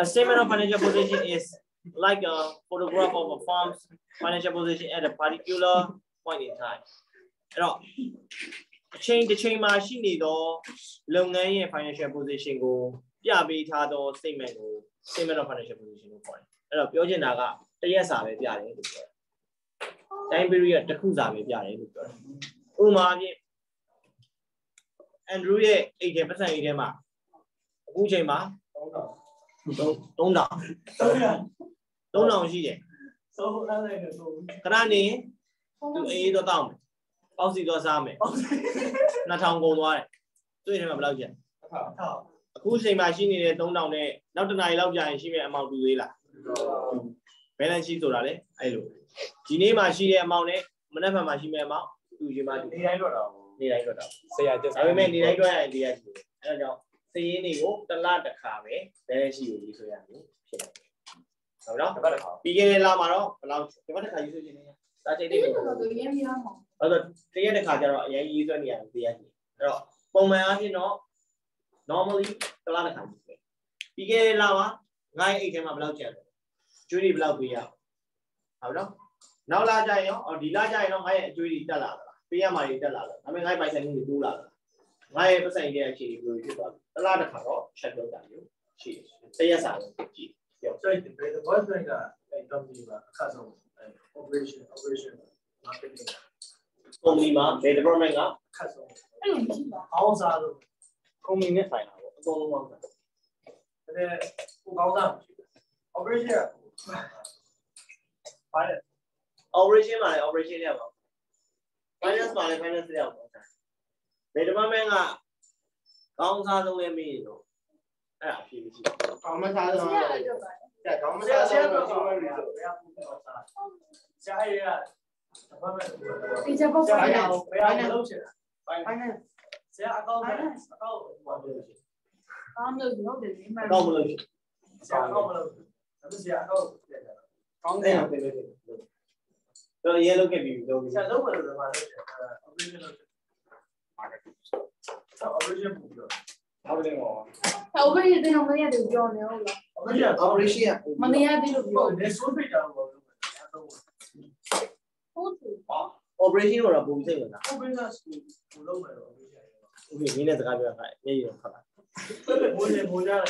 A statement of financial position is like a photograph of a firm's financial position at a particular point in time အဲ့တော့အချိန်တစ်ချိန်မှာရှိနေသောလုပ်ငန်းရဲ့ financial position ကိုပြပေးထားသော statement ကို statement of financial position လို့ခေါ်တယ်အဲ့တော့ပြောချင်တာကတရက်စာပဲပြတယ်လို့ပြောတယ် time period တစ်ခုစာပဲပြတယ်လို့ပြောတယ်ဥပမာအဖြစ် Andrew ရဲ့အိတ်ထဲပတ်စံအိတ်ထဲမှာအခုချိန်မှာ3000 3000ရှိတယ်ဆိုအဲ့ဒါကိုဆိုခဏနေသူအေးတော့တောင်းမယ်ပေါက်စီတော့စားမယ်2000ကုန်သွားတယ်သူ့အိမ်ထဲမှာဘယ်လောက်ကျန်ထောက်အခုချိန်မှာရှိနေတဲ့3000နဲ့နောက်တစ်နာရီလောက်ကြာရင်ရှိမယ့်အမောင်တူသေးလား balance sheet ဆိုတာလေအဲ့လိုဒီနေ့မှာရှိတဲ့အမောင်နဲ့မနေ့ကမှရှိမယ့်အမောင်တူချင်မှတူနေတိုင်းတော့တော့နေတိုင်းတော့တာဆရာကျက်ဒါပေမဲ့နေတိုင်းတော့ရရင်တရားရှိတယ်အဲ့ဒါကြောင့် စည်ရင်းတွေကိုတစ်လတစ်ခါပဲ balance sheet ကိုရေးဆွဲရမယ်ဖြစ်တယ်ဟုတ်နော်တစ်ပတ်တစ်ခါပြီးခဲ့တဲ့လမှာတော့ဘယ်လောက်ဒီဘက်တစ်ခါရေးဆွဲခြင်းလဲစာချိန်ဒီလေးလိုကိုတော့ရင်းပြရမှာအဲ့တော့တရက်တစ်ခါကျတော့အရင်ရေးဆွဲနေရတယ်တရားရှိအဲ့တော့ပုံမှန်အားဖြင့်တော့ normally တစ်လတစ်ခါရေးဆွဲပြီးခဲ့တဲ့လမှာငါ့ရဲ့အိတ်ထဲမှာဘယ်လောက်ကျန်လဲကျွေးတွေဘယ်လောက်ပေးရအောင်ဟုတ်နော်နောက်လာကြရင်ရောအော်ဒီလာကြရင်တော့ငါ့ရဲ့အကျွေးတွေတက်လာတာလားပေးရမှာတွေတက်လာလားဒါပေမဲ့ငါ့ရဲ့ပိုင်ဆိုင်မှုတွေတိုးလာတာငါ့ရဲ့ပတ်ဆိုင်တဲ့အခြေအနေတွေဖြစ်သွားပြီ တစ်လတစ်ခါတော့ check လုပ်တာမျိုးရှိတယ်တရက်စာလို့ကြည့်ပြောဆိုရင်ဒီ boss bank ကအဲ့ company မှာအခက်ဆုံး operation operation marketing ကုမ္ပဏီမှာ development ကအခက်ဆုံးအဲ့လိုမရှိပါအောင်းစားလို့ကုမ္ပဏီနဲ့ဆိုင်တာပေါ့အကုန်လုံးပါဒါပေမဲ့ကိုကောင်းစားမရှိဘူး operation ကဘာလဲ operation မှာလည်း operation ရပါ finance မှာလည်း finance ရပါဘယ် department က ကောင်းစားဆုံးလဲမေးရင်တော့အဲ့ဒါအဖြစ်မရှိဘူးကောင်းမစားတော့ဆရာလည်းတော့ပါတဲ့ကောင်းမဆရာစားဆရာတော့တော့ဆိုဆိုမှရမတယ်ယ်ဘယ်ကပူကောင်းစားဆရာရဘာမှမလုပ်ဘူးဒီချက်ပေါ့ဆရာပါရရဘယ်ကလုပ်ချင်တာ finance ဆရာအကောင့်နဲ့အကောင့်ဘာလို့လဲကောင်းလို့လုပ်တယ်ဒီမှာအကောင့်မလို့ရှိဆရာအကောင့်မလုပ်ဘူးဒါပေမဲ့ဆရာအကောင့်ပြန်တယ်ကောင်းအဲ့တယ်ဒါပဲလို့တော့ရဲလုပ်ခဲ့ပြီလုပ်ပြီဆရာလုံးဝလို့ဘာလုပ်ချင်အဲ operation လုပ်ချင် operation ပူပြီးတော့ဟုတ်တယ်ပေါ့ဟိုဘယ်ရင်တော့မရတဲ့ကြောနေဟုတ်လား operation operation မနေရသေးလို့ဟိုပြောနေဆိုးဖိတ်တာတော့လုပ်မယ်အတော့ဟုတ်တယ် operation တော့ပုံစိတ်ဝင်တာ operation ကိုလုပ်မယ်တော့ operation ဥပမာနင်းတဲ့စကားပြောတာမျက်ရည်တော့ခတ်လာမိုးနေမိုးရတယ်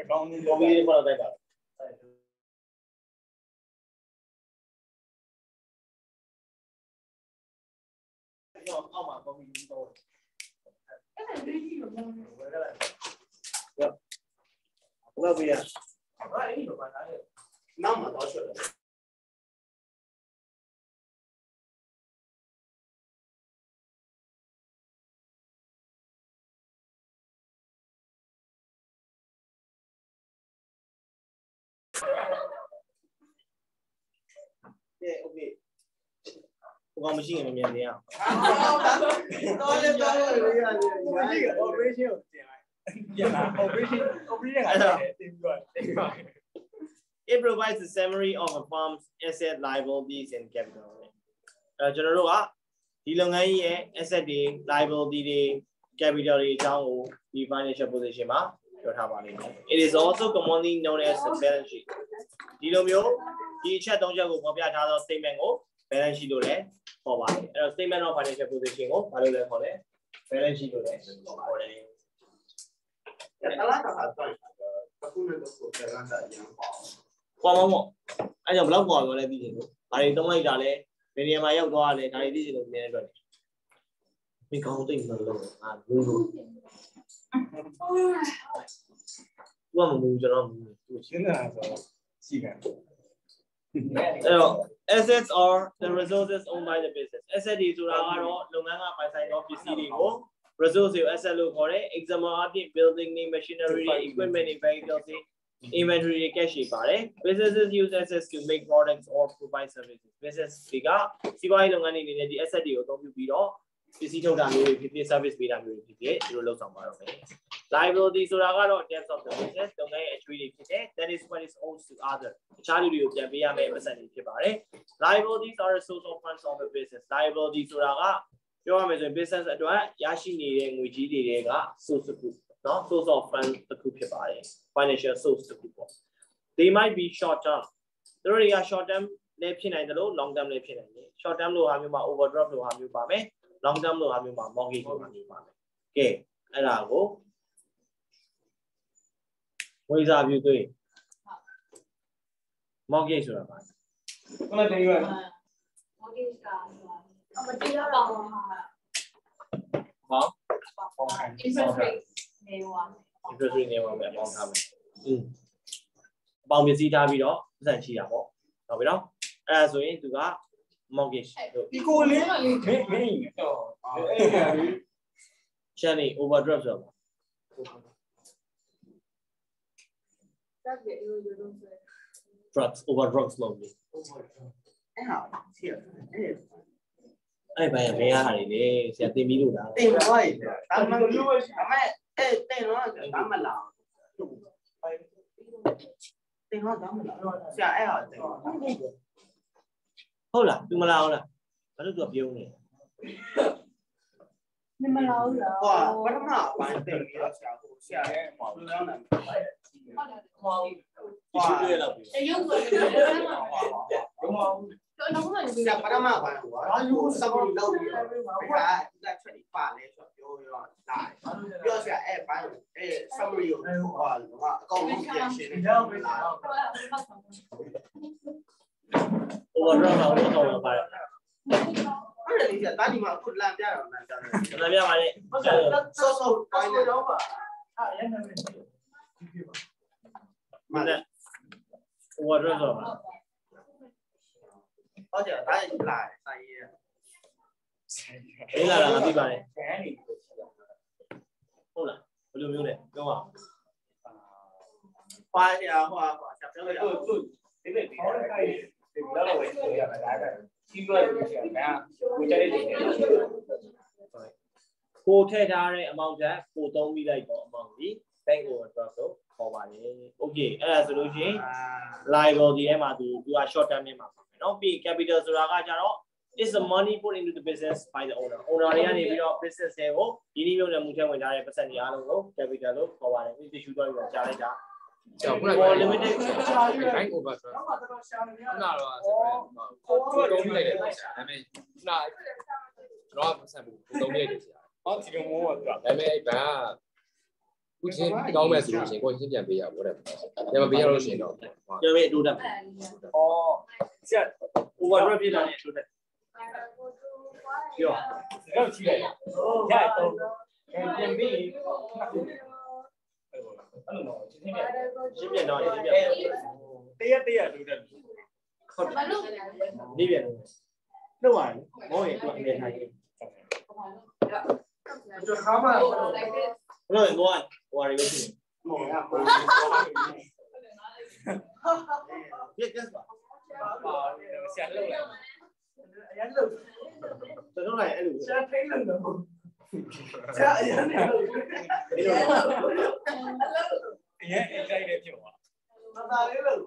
အကောင်းကြီးပုံကြီးပေါ်တော့တိုက်တာတော့အောက်မှာပုံကြီးတော့အဲ့ဒါလေးကြီးလို့ပြောနေဝယ်ရတ ယ်ဘယ်လိုပြရဘာအဲ့ဒီတော့ဘာလဲနော ကောင်မရှိရင်မမြင်နေရတော်လည်းတော်လို့ရရတယ် operation ကိုတင်လိုက်ပြန်လာ operation operation ကတင်ပြီးတော့တင်ပါ It provides a summary of a firm's asset liabilities and capital. အဲကျွန်တော်တို့ကဒီလုပ်ငန်းကြီးရဲ့ asset တွေ liability တွေ capital တွေအကြောင်းကိုဒီ financial position မှာပြောထားပါလိမ့်မယ် it is also commonly known as a balance sheet ဒီလိုမျိုးဒီအချက်၃ချက်ကိုဖော်ပြထားသော statement ကို balance sheet လို့လည်းခေါ်ပါတယ်အဲ့တော့ statement of financial position ကိုဘာလို့လဲခေါ်လဲ balance sheet လို့လည်းခေါ်တယ်တလားကတော့အခုနဲ့တော့ပြန်လာတာရမ်းပါပေါ်မောပေါ့အဲ့ကြောင့်ဘလောက်ပေါ်ပြောလဲသိချင်လို့ဒါတွေတုံးလိုက်တာလဲဘယ်နေရာမှာရောက်သွားလဲဒါတွေသိချင်လို့မြင်တဲ့အတွက်မိကောင်းသိမ့်မလို့ငါဘူးလို့ဘာမှမဘူးကျွန်တော်မဘူးသူရှင်းနေတာဆိုတော့ရှိတယ် အဲ့တော့ assets are the resources owned by the business asset တွေဆိုတာကတော့လုပ်ငန်းကပိုင်ဆိုင်သောပစ္စည်းတွေကို resource ကို asset လို့ခေါ်တယ် example အပြင် building တွေ machinery တွေ equipment တွေ vehicles တွေ inventory တွေ cash တွေပါတယ် businesses use assets to make products or provide services business တွေကစီးပွားရေးလုပ်ငန်းတွေအနေနဲ့ဒီ asset တွေကိုအသုံးပြုပြီးတော့ပစ္စည်းထုတ်တာမျိုးတွေဖြစ်ဖြစ် service ပေးတာမျိုးတွေဖြစ်ဖြစ်ဒီလိုလုပ်ဆောင်ပါတော့မယ် liability ဆိုတာကတော့ debts of the business လုပ်ငန်းရဲ့အကျွေးတွေဖြစ်တယ် that is what is owed to other တခြားလူတွေကိုပြန်ပေးရမယ့်ပတ်စံတွေဖြစ်ပါတယ် liabilities are the source of funds of a business liability ဆိုတာကပြောရမယ်ဆိုရင် business အတွက်ရရှိနေတဲ့ငွေကြီးတွေက source တစ်ခုเนาะ source of fund တစ်ခုဖြစ်ပါတယ် financial source တစ်ခုပေါ့ they might be short term သူတို့တွေက short term လည်းဖြစ်နိုင်တယ်လို့ long term လည်းဖြစ်နိုင်တယ် short term လို့ဟာမျိုးမှာ overdraft လို့ဟာမျိုးပါမယ် long term လို့ဟာမျိုးမှာ mortgage လို့ဟာမျိုးပါမယ်ကဲအဲ့ဒါကို ဝိဇာပြုသွေး mortgage ဆိုတာပါခုနကတည်းက mortgage ကအမတရားတော့ဟာဟော interest rate နေပါ interest rate နေပါမယ်အပေါင်းထားမယ်อืมအပေါင်းပစ္စည်းထားပြီးတော့ပတ်စံရှိတာပေါ့ဟုတ်ပြီနော်အဲ့ဒါဆိုရင်သူက mortgage လို့ဒီကိုလေးမင်းမင်းတော့အဲ့ဒါလေးရှန်နေ overdraft ဆိုတာပါ တက်ပြီးရိုးရိုးလုံးဆို drugs overdrugs လို့လေအဲ့ဟာစီရအဲ့အဲ့ဘယ်ဘယ်ဟာတွေလဲဆရာတင်ပြီးလို့လားတင်တော့ရတယ်ဒါမှမဟုတ်အမေအဲ့တင်တော့ဒါမှလာတင်တော့ဒါမှလာဆရာအဲ့ဟာတင်ဟုတ်လားသူမလားဟုတ်လားဘာလို့သူကပြုံး နေနေမလားလားဟောပထမပိုင်းတင်ပြီးတော့ဆရာကိုဆရာရဲ့ဘယ်လိုလဲဒီရှိတွေ့လောက်ပြီတရုပ်ဆိုတော့ဘယ်မှာဘုံအောင်တော့နောက်မှဆရာပထမပိုင်းဟောအာယူစမလို့လုပ်ပြီးတော့ဒါလက်ချက်ဒီပါလဲဆိုပြောရောလာပြောဆရာအဲ့ပိုင်းအဲ့ summary ကိုဟောတော့အကောင့်ကြီးပြန်ရှင်းနေတယ် overdraft ဟောလို့တော့ပါတယ်အဲ့ဒါလေးကတာဒီမှာခုလမ်းပြတော့လမ်းပြတယ်။ဒါပြပါလေဆော့ဆော့ပိုင်းနဲ့တော့ပါအဲ့ရနေတယ်။ မနဲ့ overdraft ဆိုပါဟောကြတာလာဆိုင်ရ။လေးလာတာငါသိပါလေဆန်နေ။ဟုတ်လား။ဘယ်လိုမျိုးလဲပြောပါပါရဟောဟောဆက်ပြောရတို့တို့ဒီနေ့ဒီတော့ကိုဒီလောက်ဝယ်ဆိုရမှာဒါကကြီးလွယ်လို့ရှိရင်ငါကိုကြိုက်တဲ့နေ။ကိုထည့်ထားတဲ့ amount ကကိုသုံးပြီးလိုက်တော့ amount ကြီး bank overdraft ကိုခေါ်ပါတယ်။ Okay အဲ့ဒါဆိုလို့ရှိရင် liability ထဲမှာသူသူက short term နဲ့မှာပါမယ်နော်။ပြီး capital ဆိုတာကကြတော့ is the money put into the business by the owner owner တွေကနေပြီးတော့ business တွေကိုဒီနည်းမျိုးနဲ့မှုထည့်ဝင်ထားတဲ့ပတ်စံတွေအားလုံးကို capital လို့ခေါ်ပါတယ်ဒီ tissue တော့ပြောကြားလိုက်တာကျောင်းခုနက for limited bank over ဆိုတော့တော့ရှာနေရခုနကတော့ကိုတုံးလိုက်တယ်ဆရာဒါပေမဲ့ခုနကျွန်တော်ကပတ်စံဘူးကိုတုံးလိုက်တယ်ဆရာဟောဒီလိုမျိုးတော့ဒါပေမဲ့အဲ့ဘန်က ခုချင်းကောင်းမဲ့ဆိုလို့ရှိရင်ကိုချင်းပြန်ပေးရပါတော့တယ်မပေးရလို့ရှိရင်တော့ပြောပြီးအတူတက်မယ်ဩဆရာ overdraft ဖြစ်တာနဲ့အတူတက်ပြောတော့ချိလိုက်ရတော့ပြန်ပြီးအဲ့လိုတော့ချင်းချင်းရှင်းပြတော့ရှင်းပြတရတရတူတယ်ဟုတ်ဘာလို့နေပြန်လို့ပါတယ်မောရင်သူအနေထိုင်ရင်ကျွန်တော်မှဘလို့ဘောဟိုဟာတွေရှိမောရပါနေပြက်ပြက်ပါဆရာလောက်လိုက်အရင်လောက်ကျွန်တော်လည်း အဲ့လိုဆရာထိတ်လို့ဆရာအရင်လောက်ဒီလိုအရင်အိတ်ကြိုက်တဲ့ဖြစ်သွားမသားလေးလို့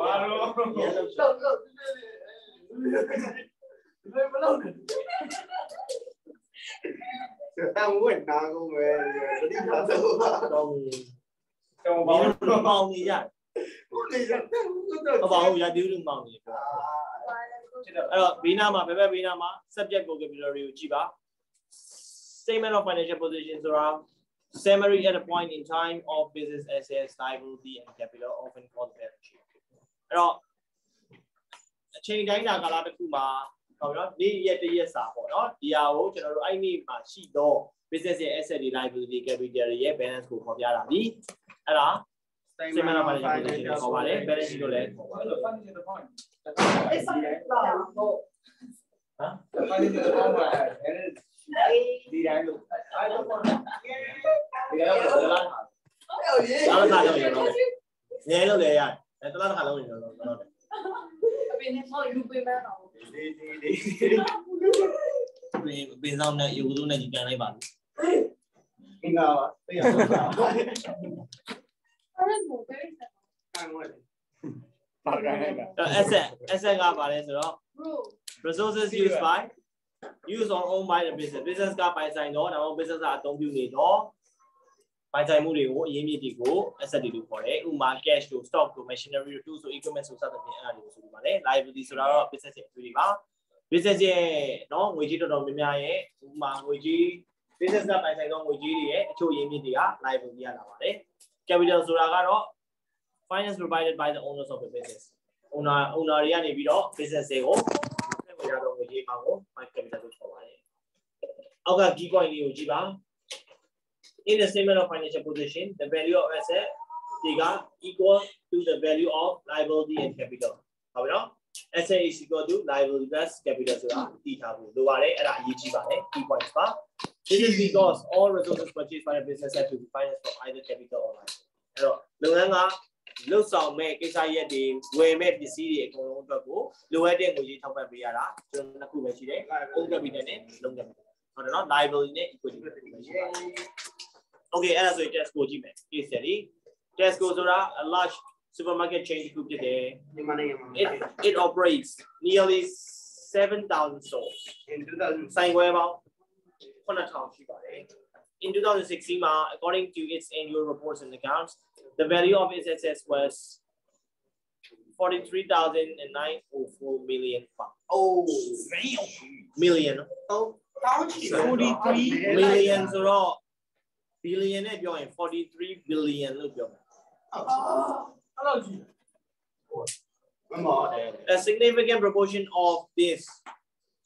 ဘာလို့လို့လို့ဒီမလို့ တောင်းဝင်နာကုန်ပဲဒီမှာတော့တော့တော့ဒီဘာလိုလို့ပေါင်းနေရဟုတ်တယ်တော့အပါဘူးရဒီလိုမောင်းနေပြောအဲ့တော့ဘေးနားမှာဘယ်ဘက်ဘေးနားမှာ subject vocabulary ကိုကြည့်ပါ statement of financial position ဆိုတာ summary at a point in time of business assets liability and capital often called balance sheet အဲ့တော့အချိန်တိုင်းတာကာလတစ်ခုမှာဟုတ်ပြီ နော်နေ့ရက်တစ်ရက်စာပေါ့နော်ဒီဟာကိုကျွန်တော်တို့အဲ့ဒီမှာရှိတော့ business ရဲ့ asset တွေ liability capital တွေရဲ့ balance ကိုခေါ်ပြတာပြီအဲ့ဒါ statement of financial position ကိုခေါ်ပါတယ် balance sheet ကိုလည်းခေါ်ပါတယ်အဲ့လို funny to the point အဲ့ဆက်လာတော့ဟမ် funny to the point ဒီတိုင်းလို့အဲ့တော့ဒီတိုင်းလို့လားဟုတ်ရဲ့အားခါလုံးရတော့ငယ်လို့လည်းရတယ်အဲတလားတစ်ခါလုံးရတော့တော့တော့အပင်နဲ့ပေါ့လူပေးမယ်တော့ ဒီဒီဒီပင်ပင်ဆောင်နဲ့ယူသူနဲ့ကြီးပြန်လိုက်ပါလို့ဒီကင်္ဂလာပါသိရပါဘူးအဲ့ဒါကိုပဲဆက်ကန်ဝင်ပါကန်လိုက်တာ asset asset ကပါလဲဆိုတော့ bro resources used by use or owned by the business business ကပိုင်ဆိုင်တော့ဒါမှမဟုတ် business ကအသုံးပြုနေတော့ ပိုင်ဆိုင်မှုတွေကိုအရင်းမြစ်တွေကို asset တွေလို့ခေါ်တယ်ဥပမာ cash တို့ stock တို့ machinery တို့ tools တို့ equipment ဆိုစသဖြင့်အဲ့ဒါတွေကိုဆိုလိုပါတယ် liability ဆိုတာတော့ business ရဲ့အသွေးတွေပါ business ရဲ့เนาะငွေကြီးတော်တော်များများရဲ့ဥပမာငွေကြီး business ကပိုင်ဆိုင်သောငွေကြီးတွေရဲ့အချို့ရင်းမြစ်တွေက liability ရလာပါတယ် capital ဆိုတာကတော့ finance provided by the owners of the business owner owner တွေကနေပြီးတော့ business တွေကိုဆက်ဝင်ရတော့ငွေကြီးမှာကို my capital လို့ခေါ်ပါတယ်အောက်က key point လေးကိုကြည့်ပါ in the statement of financial position the value of asset ဒီက equal to the value of liability and capital ဟုတ်ပြီနော် asset is equal to liability plus capital ဆိုတာတည်ထားဖို့လိုပါတယ်အဲ့ဒါအရေးကြီးပါတယ် key points ပါ this is because all resources purchased by the business have to be financed from either capital or liability အဲ့တော့လုပ်ငန်းကလုတ်ဆောင်မဲ့ကိစ္စရက်တွေဝယ်မဲ့ပစ္စည်းတွေအကုန်လုံးအတွက်ကိုလိုအပ်တဲ့ငွေကြေးထောက်ပံ့ပေးရတာကျွန်တော်နှစ်ခုပဲရှိတယ် own capital နဲ့ loan capital ဟုတ်တယ်နော် liability နဲ့ equity ပဲရှိပါတယ် okay အဲ့ဒါဆိုရင် Tesco ကြည့်မယ် case study Tesco ဆိုတာ a large supermarket chain တစ်ခုဖြစ်တယ် ဒီမနေ့မှာ it it operates nearly 7000 stores in 2000 ဆိုင်ခွဲပေါင်း9000ရှိပါတယ် in 2016မှာ according to its annual reports and accounts the value of its assets was 43,904 million pounds. အိုး million တော့တောင်းချီ43 million ဆိုတော့ billion နဲ့ပြောရင်43 billion လို့ပြောမှာ အဲ့လိုကြည့် မမော် a significant proportion of this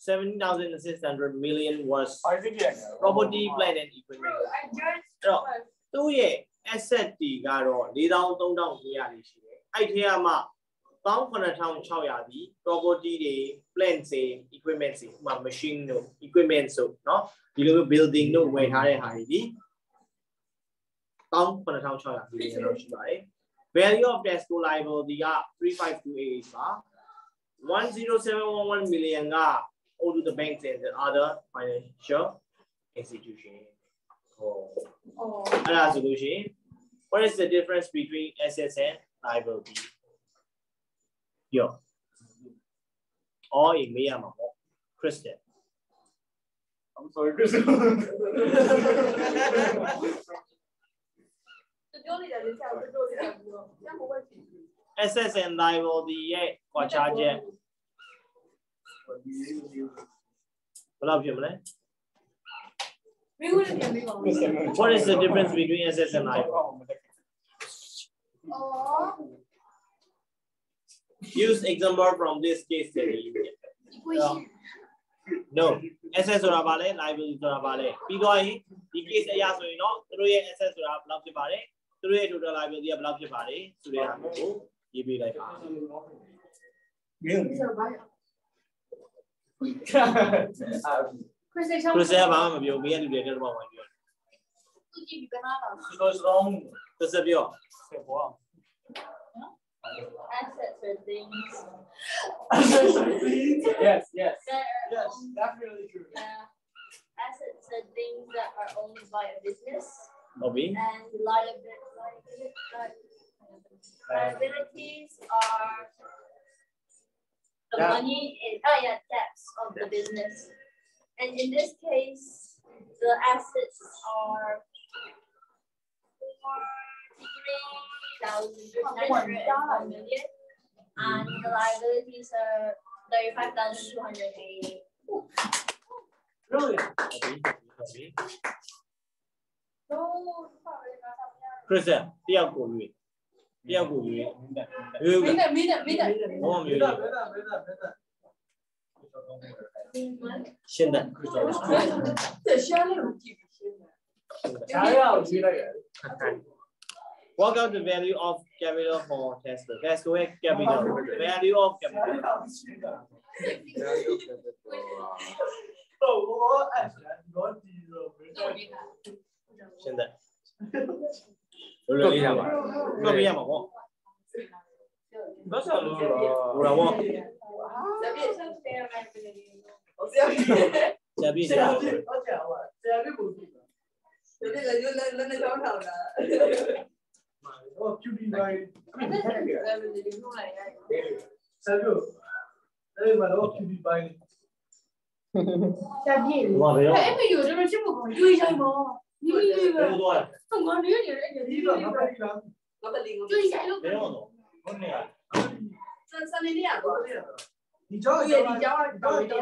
17,600 million was ဘာဖြစ်ပြန်လဲ property plant and equipment bro i joined အဲ့တော့သူ့ရဲ့ asset တွေကတော့4300လေးရှိတယ်အဲ့ထဲမှာ18600ဒီ property တွေ plant တွေ equipment တွေဥပမာ machine တို့ equipment ဆိုเนาะဒီလိုမျိုး building တို့ဝယ်ထားတဲ့ဟာတွေဒီ 18600ဒီလိုမျိုးရှိပါတယ် value of Tesco liability က35288ပါ10711 million က owed to the banks and the other financial institution ဟော oh အဲ့ဒါဆိုလို့ရှိရင် what is the difference between assets and liability ပြောအော်အေးမေးရမှာပေါ့ Kristen I'm sorry Chris 这丢里的人家这丢里的不这不会起 assets and liability ရဲ့ကွာခြားချက်ဘယ်လောက်ဖြစ်မလဲ 没有人没有 what is the difference between assets and liability 哦 use example from this case study 会是 no asset ဆိုတာဘာလဲ liability ဆိုတာဘာလဲပြီးတော့ရင်ဒီ case အရာဆိုရင်တော့သူတို့ရဲ့ asset ဆိုတာဘယ်လောက်ဖြစ်ပါတယ် သူတို့ရဲ့ total liability ကဘယ်လောက်ဖြစ်ပါလဲဆိုတဲ့အားကိုရေးပေးလိုက်ပါမင်းခရစ်စတန်ခရစ်စတန်ဘာမှမပြောမေးရလူတွေတက်တော့မှပြောသူကြည့်ပြီးကနာတာဆိုတော့ Assets are things. Yes, yes. Yes, true. assets are things that are owned by a business. Moby. And liabilities, uh, are the money in, oh yeah, debts of the business. And in this case, the assets are 43,100 million. And the liabilities are 35,280. Brilliant. Present，第二国语，第二国语。明白，明白，明白，明白。明白，明白，明白。现在。在乡里有几个现在？啥样的人？Welcome to value of capital for test. Let's work capital. Value of capital. 我爱谁？我记住。现在。热一下吧。热一下吧我 Individual. Sangonir individual. Yo ya lo. Pero no. No nega. San San Elia. Ni yo ni yo ni yo.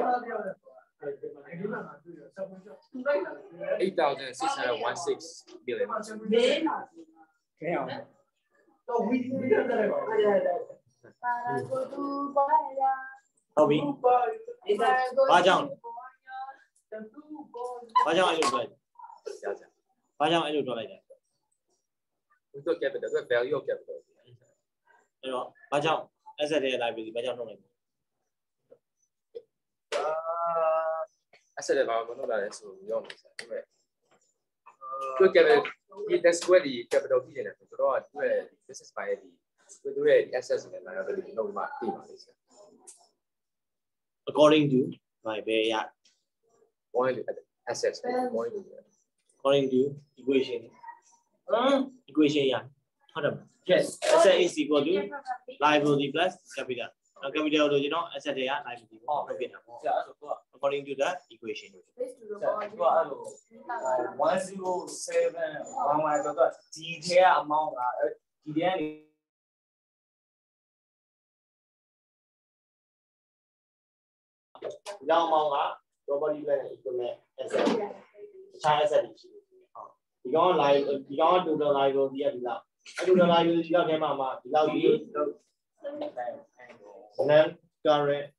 8,616 billion. Damn. How we? Bajang. Bajang, I look like. 了解。 ဘာကြောင့်အဲ့လိုတွက်လိုက်တာ use of capital ဆို value of capital အဲ့တော့ဘာကြောင့် asset ရဲ့ liability ဘာကြောင့်ထုတ်လိုက်လဲအာ asset ဘာမှမလုပ်လာလဲဆိုရောက်နေစားဒါပေမဲ့ use of capital ဒီ that's where the capital ဖြစ်နေတယ်ဆိုတော့သူရဲ့ business by ရဲ့သူတို့ရဲ့ asset တွေလည်းလာတော့ဒီလောက်မှသိပါလိမ့်မယ် according to my way yeah point assets point according to equation ဟမ် equation ရဟုတ်တယ်မလား yes asset is equal to liability plus capital နော် capital လို့ကျွန်တော် asset တွေက liability ပေါ့ဟုတ်ပြီနော် ဆရာအဲ့ဆိုတော့ according to the equation ဆရာကအဲ့လို107 11တော့ဒီထဲအမောင်းကဒီထဲကနေ ဒီလောက်အမောင်းက property plan and equipment China said it. You go on live, you go on to the live, you have to I do the live, you have to mama, you love you. And then, current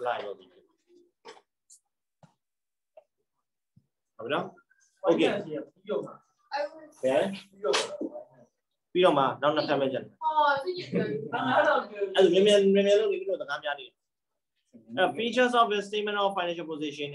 live. Are we done? Okay. I was Features of a statement of financial position.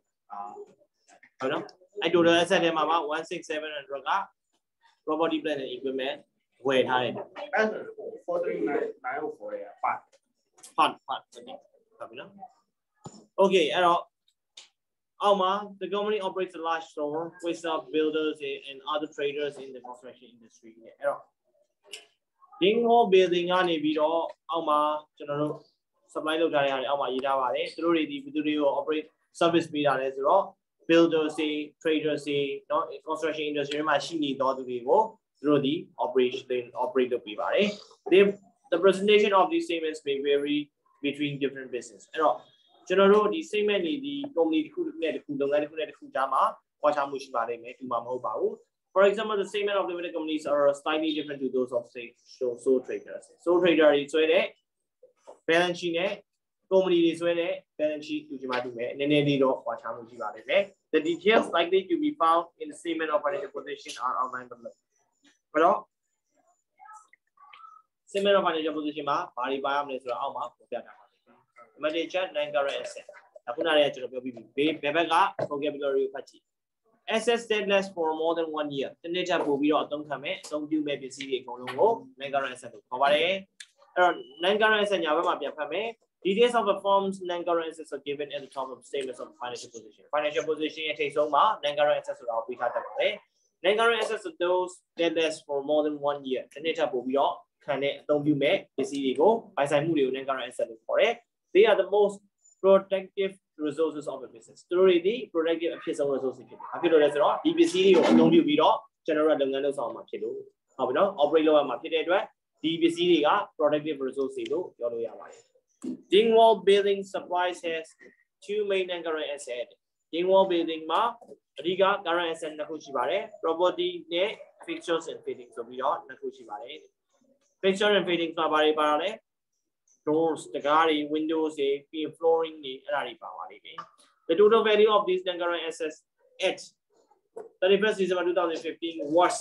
ဟော43904 ဟုတ်ပြီ em အဲ့ဟာဟောတူတဲ့ asset total asset ကို အာ ဟုတ်နော်အဲ့ total asset ထဲမှာမှ16700က property plant and equipment ဝယ်ထားတယ် အဲ့ဒါ43904ရဲ့ပါ part part ဟုတ်ပြီဟုတ်ပြီနော် okay အဲ့တော့အောက်မှာ the company operates a large store with some builders and other traders in the construction industry နဲ့အဲ့တော့ Dinghall building ကနေပြီးတော့အောက်မှာကျွန်တော်တို့ supply လုပ်ထားတဲ့ဟာတွေအောက်မှာရေးထားပါတယ်သူတို့တွေဒီဘယ်သူတွေကို operate service ပေးတာလဲဆိုတော့ builders တွေ traders တွေเนาะ construction industry မှာရှိနေသောသူတွေကိုသူတို့ဒီ operation operate လုပ်ပေးပါတယ် they the presentation of these statements may vary between different business အဲ့တော့ကျွန်တော်တို့ဒီ statement တွေဒီ company တစ်ခုနဲ့တစ်ခုလုပ်ငန်းတစ်ခုနဲ့တစ်ခုကြားမှာကွာခြားမှုရှိပါလိမ့်မယ်ဒီမှာမဟုတ်ပါဘူး For example, the statement of limited companies are slightly different to those of say sole sole traders. Sole trader တွေဆွဲတဲ့ balance sheet နဲ့ company တွေဆွဲတဲ့ balance sheet တူချင်မှတူမယ်။နည်းနည်းလေးတော့ကွာခြားမှုရှိပါလိမ့်မယ်။ The details likely to be found in the statement of financial position are outlined below. ဘယ်တော့ statement of financial position မှာဘာတွေပါရမလဲဆိုတော့အောက်မှာဖော်ပြထားပါတယ်။ Emerging chat non current asset အခုနကကျွန်တော်ပြောပြီးပြီ။ဘယ်ဘက်က vocabulary ကိုဖတ်ကြည့် assets that last for more than 1 year တနေ့ချက်ပို့ပြီးတော့အသုံးခံမဲ့အသုံးပြုမဲ့ပစ္စည်းတွေအကုန်လုံးကို non current asset လို့ခေါ်ပါတယ်။အဲ့တော့ non current asset ညာဘက်မှာပြန်ဖတ်မယ် Details of the firm's non-current assets are given at the top of the statements of financial position. Financial position ရဲ့ထိပ်ဆုံးမှာ non-current assets ဆိုတာကိုပြထားတတ်ပါတယ်။ non-current assets are those that last for more than 1 year. တနေ့ထပ်ပို့ပြီးတော့ခံတဲ့အသုံးပြုမဲ့ပစ္စည်းတွေကိုပိုင်ဆိုင်မှုတွေကို non-current asset လို့ခေါ်တယ်။ They are the most productive resources of a business. သူတို့တွေဒီ productive အဖြစ်ဆုံး resource တွေဖြစ်တယ်။ဘာဖြစ်လို့လဲဆိုတော့ဒီပစ္စည်းတွေကိုအသုံးပြုပြီးတော့ကျွန်တော်တို့လုပ်ငန်းလုပ်ဆောင်မှာဖြစ်လို့ဟုတ်ပြီနော် operate လုပ်ရမှာဖြစ်တဲ့အတွက်ဒီပစ္စည်းတွေက productive resource တွေလို့ပြောလို့ရပါတယ်။ Dingwall Building Supplies has two main and current asset. Dingwall Building မှာအဓိက current asset နှစ်ခုရှိပါတယ်။ property နဲ့ fixtures and fittings ဆိုပြီးတော့နှစ်ခုရှိပါတယ်။ fixtures and fittings မှာဘာတွေပါလဲ doors တကားတွေ windows တွေပြီးရင် flooring တွေအဲ့ဒါတွေပါပါလိမ့်မယ် The total value of these non-current assets at 31st December 2015 was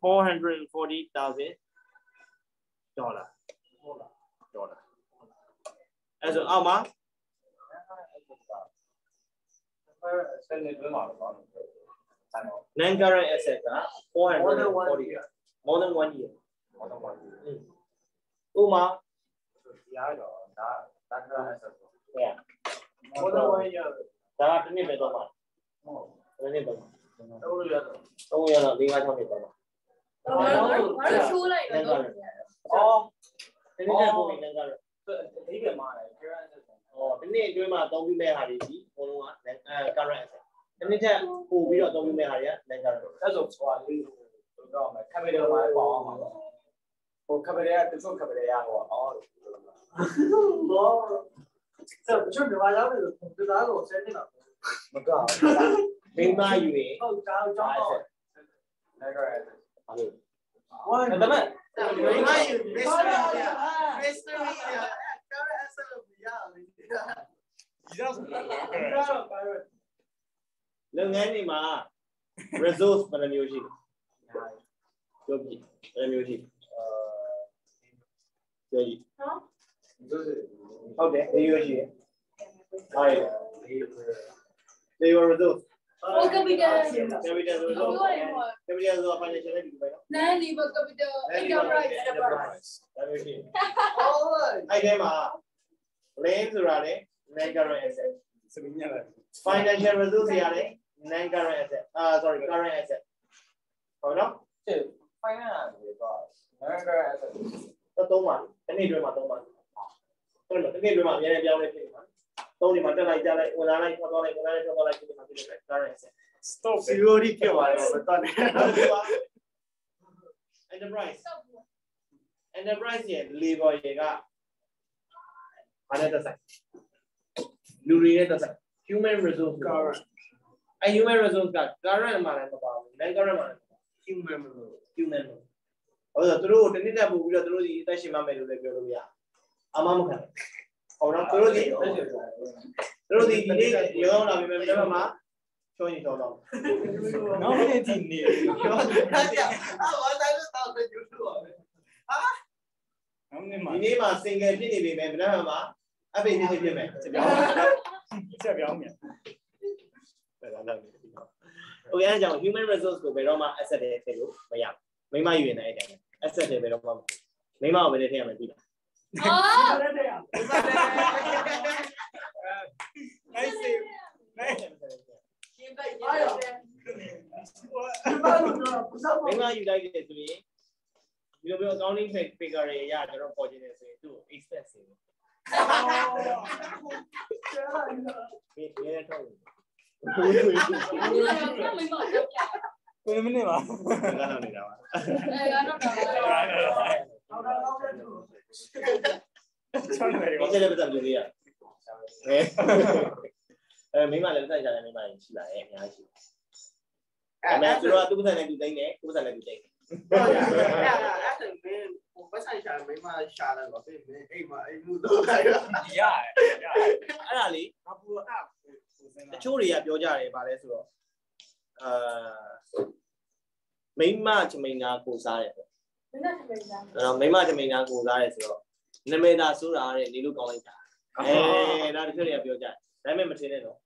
440,000 ပြောတာအဲဆိုအောက်မှာနန်ကာရန်အက်ဆက်က440 more than 1 year ဥမာရာတော့ဒါဒါကရန်အက်ဆက်ပေါ့ yeah more than 1 year ဒါကတစ်နှစ်ပဲတော့မှာဟုတ်တစ်နှစ်တော့မှာတော့ရတော့တော့ရတော့၄-၅-၆နှစ်တော့မှာတော့ရှိုးလိုက်တော့အော် တစ်နှစ်တက်ပုံနေ non current အဓိပ္ပာယ်မှာလေ current asset ဟောတစ်နှစ်အတွင်းမှာအသုံးပြုမဲ့ဟာတွေဒီဘုံလုံးကအဲ current asset တစ်နှစ်တက်ပို့ပြီးတော့အသုံးပြုမဲ့ဟာတွေက non current အဲ့ဆိုဟိုဟာလေးဟိုတော့မယ် capital မှာပေါ့အောင်ပါဟို capital ကတချို့ capital ရဟိုအော်ဘောဆက်ချွတ်မြန်မာရောက်ပြီဒီသားကိုဆဲနေတာမကောက်မိန်းမယူရင်ဟုတ်ကြောင်းကြောင်းတော့ဒါကလည်းဘာလို့ဝမ်းဒါပေမဲ့ Mister media, Mister media, eh kau macam mana bujang? Ia ni mah, Brazil pada musim, jogi pada musim, eh, jadi, hah? Okey, pada musim, ayat, pada. All capital. Capital ဆိုတော့ capital ဆိုတာ financial နဲ့တူပဲနော် Non labor capital enterprise enterprise ဒါမျိုးရှိ All right အဲ့ဒီမှာ land ဆိုတာလေ non current asset စမင်းရတယ် financial resource ရတယ် non current asset အာ sorry current asset ဟုတ်နော်ချေ finance ဆိုတော့ non current asset တော့သုံးပါတနေ့တွင်းမှာသုံးပါဟုတ်လားတနေ့တွင်းမှာအများကြီးပြောင်းလဲဖြစ်နေပါ သုံးနေမှာတက်လိုက်ကြလိုက်ဝင်လာလိုက်ထွက်သွားလိုက်ဝင်လာလိုက်ထွက်သွားလိုက်ဖြစ်နေမှာဖြစ်နေတယ် current asset stop security ဖြစ်သွားတယ်ဆိုတော့ enterprise enterprise ရဲ့ labor ရဲ့ကဘာနဲ့သက်ဆိုင်လူတွေနဲ့သက်ဆိုင် human resource current အဲ human resource က current မှာလည်းမပါဘူး non current မှာလည်းမပါဘူး human resource human resource ဟုတ်တယ်သူတို့တနည်းနဲ့ပို့ပြီးတော့သူတို့ဒီအသက်ရှင်မမယ်လို့လည်းပြောလို့ရအမမခံဘူး ဟုတ်တော့သူတို့ဒီသူတို့ဒီဒီနေ့ရောင်းလာပြီမဲ့ဒီမှာချောရင်ချောတော့ နောက်နေ့ဒီနေ့ ပြောတာအာဝါတိုင်းတော့တော့ယူလို့ နောက်နေ့မှာ ဒီနေ့မှာ single ဖြစ်နေပြီမဲ့မနက်ဖြန်မှာအပိတ်ဖြစ်ဖြစ်မယ် ချက်ပြောင်းချက်ပြောင်းမြန် โอเคအဲကြောင့် human resource ကိုဘယ်တော့မှ asset တွေထည့်လို့မရဘူးမိမယူရင်လည်းအဲ့တိုင်းပဲ asset တွေဘယ်တော့မှမဖြစ်မိမကိုဘယ်နဲ့ထည့်ရမလဲသိလား Oh. nice save. Nice. မင်းကယူလိုက်တယ်ဆိုရင်ဒီလိုမျိုး accounting figure တွေရကျွန်တော်ပေါ်ခြင်းတယ်ဆိုရင်သူ့ expense တွေ။ဘယ်ဘယ်တော့လဲ။ဘယ်မနေပါ။ငါတော့နေတာပါ။အဲငါတော့နေတာပါ။ ဘာကြလဲပတ်သက်လူတွေကအဲအဲမိမလည်းပတ်သက်ကြတယ်မိမလည်းရှိပါတယ်အများကြီးဒါပေမဲ့သူတို့ကသူ့ပတ်သက်နဲ့သူသိနေကိုပတ်သက်နဲ့သူသိနေဟုတ်ကဲ့အဲ့ဒါအဲ့ဒါမင်းပတ်ဆိုင်ရှာမိမရှာတယ်ပေါ့ပြင်မင်းအိမ်မှာအိမ်မှုတော့ရတယ်ရတယ်အဲ့ဒါလေးငါပူတော့အဲ့တချို့တွေကပြောကြတယ်ဗါလဲဆိုတော့အာမိမချမိန်ငါကိုစားတယ်ပေါ့ အဲ့တော့မိမချမိန်နာကိုစားတယ်ဆိုတော့နမေတာဆိုတာတဲ့နေလို့ကောင်းလိုက်တာအဲဒါတချို့တွေကပြောကြတယ်ဒါပေမဲ့မထင်နဲ့တော့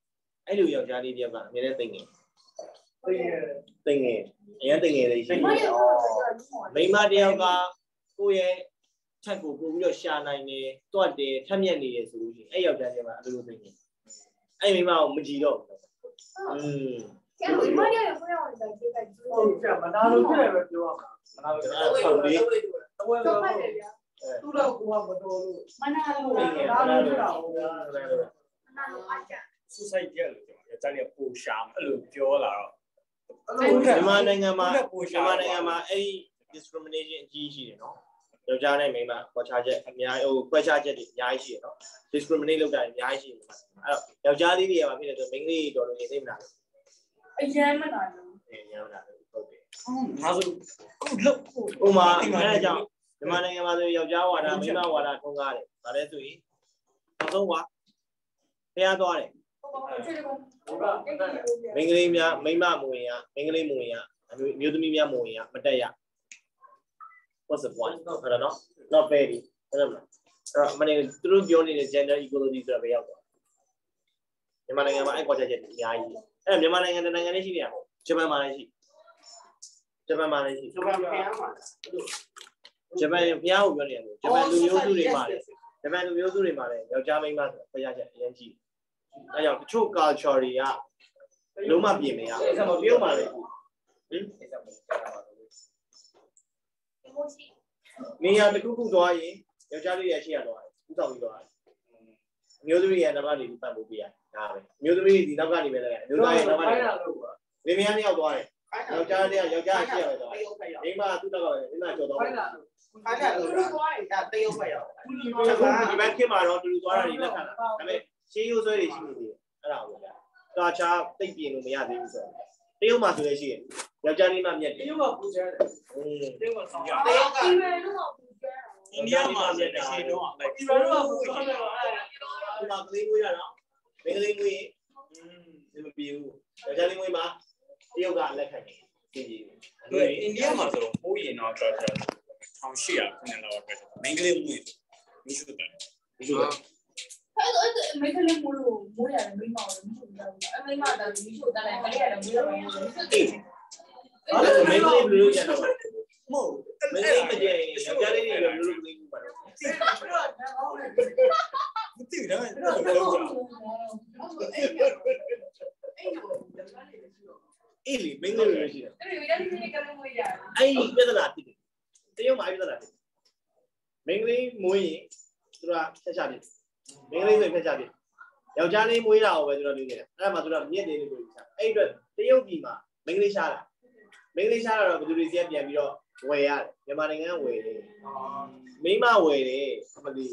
အဲ့လိုယောက်ျားလေးတယောက်ကအမြဲတမ်းသိငယ်သိငယ်အရင်သိငယ်လေးရှိတယ်မိမတယောက်ကကိုယ့်ရဲ့ချက်ကိုပို့ပြီးတော့ရှာနိုင်တယ်တွတ်တယ်ထက်မြက်နေတယ်ဆိုလို့ရှိရင်အဲ့ယောက်ျားလေးကအလိုလိုသိငယ်အဲ့မိမကိုမကြည့်တော့ဘူးอืม ကျန်ဒီမနေ့ကဘယ်အောင်လဲဒီကကျူးဟုတ်ကဲ့မနာလို့ဖြစ်တယ်ပဲပြောရမှာမနာလို့ဆောက်ပြီးတဝဲလို့သူ့တော့ကိုကမတော်လို့မနာလို့ဒါလို့ဖြစ်တာဟုတ်လားမနာလို့အကြ suicide ကြလို့ပြောတယ်ကြတယ်ပိုရှာအဲ့လိုပြောလာတော့အဲ့လိုမြန်မာနိုင်ငံမှာမြန်မာနိုင်ငံမှာအဲ့ဒီ discrimination အကြီးရှိတယ်နော်ယောက်ျားနဲ့မိန်းမခွဲခြားချက်အများဟိုခွဲခြားချက်တွေအများကြီးရှိတယ်နော် discriminate လုပ်တာအများကြီးရှိတယ်အဲ့တော့ယောက်ျားလေးတွေကဘာဖြစ်လဲဆိုမိန်းကလေးတော်တော်လေးသိမလား အရန်မနာဘူးအရန်မနာဘူးဟုတ်တယ်ငါဆိုခုလောက်ဟိုမှာအဲ့ဒါကြောင့်မြန်မာနိုင်ငံမှာဆိုယောက်ျားဝါဒမိန်းမဝါဒထုံးကားတယ်ဒါလည်းဆိုရင်နောက်ဆုံးကဖျားသွားတယ်မင်္ဂလိများမိမမဝင်ရမင်္ဂလိမဝင်ရအမျိုးသမီးများမဝင်ရမတက်ရ what's the point ဟုတ်တယ်နော် not very ဟုတ်တယ်မလားအဲ့တော့မနေ့သူတို့ပြောနေတဲ့ gender equality ဆိုတာပဲရောက်သွားမြန်မာနိုင်ငံမှာအဲ့ကွာချက်ချက်အများကြီး အဲ့တော့မြန်မာနိုင်ငံတနိုင်ငံလေးရှိနေရဟုတ်ဂျပန်မှာလည်းရှိဂျပန်မှာလည်းရှိဂျပန်ပြန်မှာဂျပန်ဘုရားကိုပြောနေရတယ်ဂျပန်လူမျိုးစုတွေမှာလည်းဂျပန်လူမျိုးစုတွေမှာလည်းယောက်ျားမိန်းမဆိုဖျားချက်အရင်ကြီးအဲကြောင့်တချို့ culture တွေကလုံးဝပြင်မရဘူးပြုတ်မှလည်းဟင်နေရာတစ်ခုခုသွားရင်ယောက်ျားလေးရဲ့ရှေ့ရသွားတယ်ဥဆောင်ပြီးသွားတယ်အမျိုးသမီးရဲ့နောက်ကနေပတ်ဖို့ပြရ ဒါပဲအမျိုးသမီးဒီနောက်ကနေပဲလဲအမျိုးသားရဲ့နောက်ကနေမိမယားနှစ်ယောက်သွားတယ်ယောက်ျားလေးယောက်ျားရှေ့ရပဲသွားတယ်မိမသူ့နောက်ကပဲမိမကျော်သွားတယ်ခိုင်းတယ်လို့ဒါတရုပ်ပဲရောက်ဒီဘက်ခင်မှာတော့တူတူသွားတာတွေလက်ခံတာဒါပေမဲ့ရှေးရိုးဆွဲတွေရှိနေသေးတယ်အဲ့ဒါကိုဗျာကာချာတိတ်ပြင်လို့မရသေးဘူးဆိုတော့တရုတ်မှာဆိုလည်းရှိတယ်ယောက်ျားလေးမှမြက်တယ်တရုတ်ကပူချဲတယ်อืมတရုတ်ကဆောင်ရတရုတ်ကဒီလိုတော့ပူကြတာအိန္ဒိယမှာလည်းတစ်ချိန်တော့လိုက်ဒီဘက်တော့ပူချဲတယ်အဲ့ဒီမှာကလေးမွေးရတော့ မင်းကလေးမွေးရင်ဒီမပြေဘူးယောက်ျားလေးမွေးမှာတရုတ်ကလက်ခံတယ်ပြည်ပြည်对，အိန္ဒိယမှာဆိုတော့ပိုးရင်တော့တော်တော်1800ခဏလောက်ပဲမင်္ဂလိမှုမရှိဘူးဒီလိုပဲအဲ့တော့အမေကလေးမိုးလို့မိုးရတယ်မိမအောင်မရှိဘူးတော့အမေမတော့မိချိုတက်တယ်ကလေးရတယ်မိုးရတယ်မရှိဘူးအဲ့ဒါမင်းကလေးဘယ်လိုကျန်တော့မဟုတ်မင်းကလေးမကျန်ယောက်ျားလေးတွေဘယ်လိုလုပ်နေမှာတော့ မသိဘူးဒါပေမဲ့တော့လောက်တာအေးလေမင်းကလေးတွေရှိတယ်အဲ့ဒီရတဲ့ကလေးမိုးရတယ်အဲ့ဒီပြဿနာဖြစ်တယ်တရုတ်မှာအဲ့ဒီပြဿနာဖြစ်တယ်မင်းကလေးမွေးရင်သူကဖျက်ချဖြစ်မင်းကလေးဆိုဖျက်ချဖြစ်ယောက်ျားလေးမွေးတာကိုပဲသူတို့နေနေတာအဲ့ဒါမှသူတို့မြင့်နေလို့ပြောချာအဲ့ဒီအတွက်တရုတ်ပြည်မှာမင်းကလေးရှားတာမင်းကလေးရှားတာတော့ဘယ်သူတွေစီကပြန်ပြီးတော့ဝယ်ရတယ်မြန်မာနိုင်ငံကဝယ်တယ်မိမဝယ်တယ်မလီ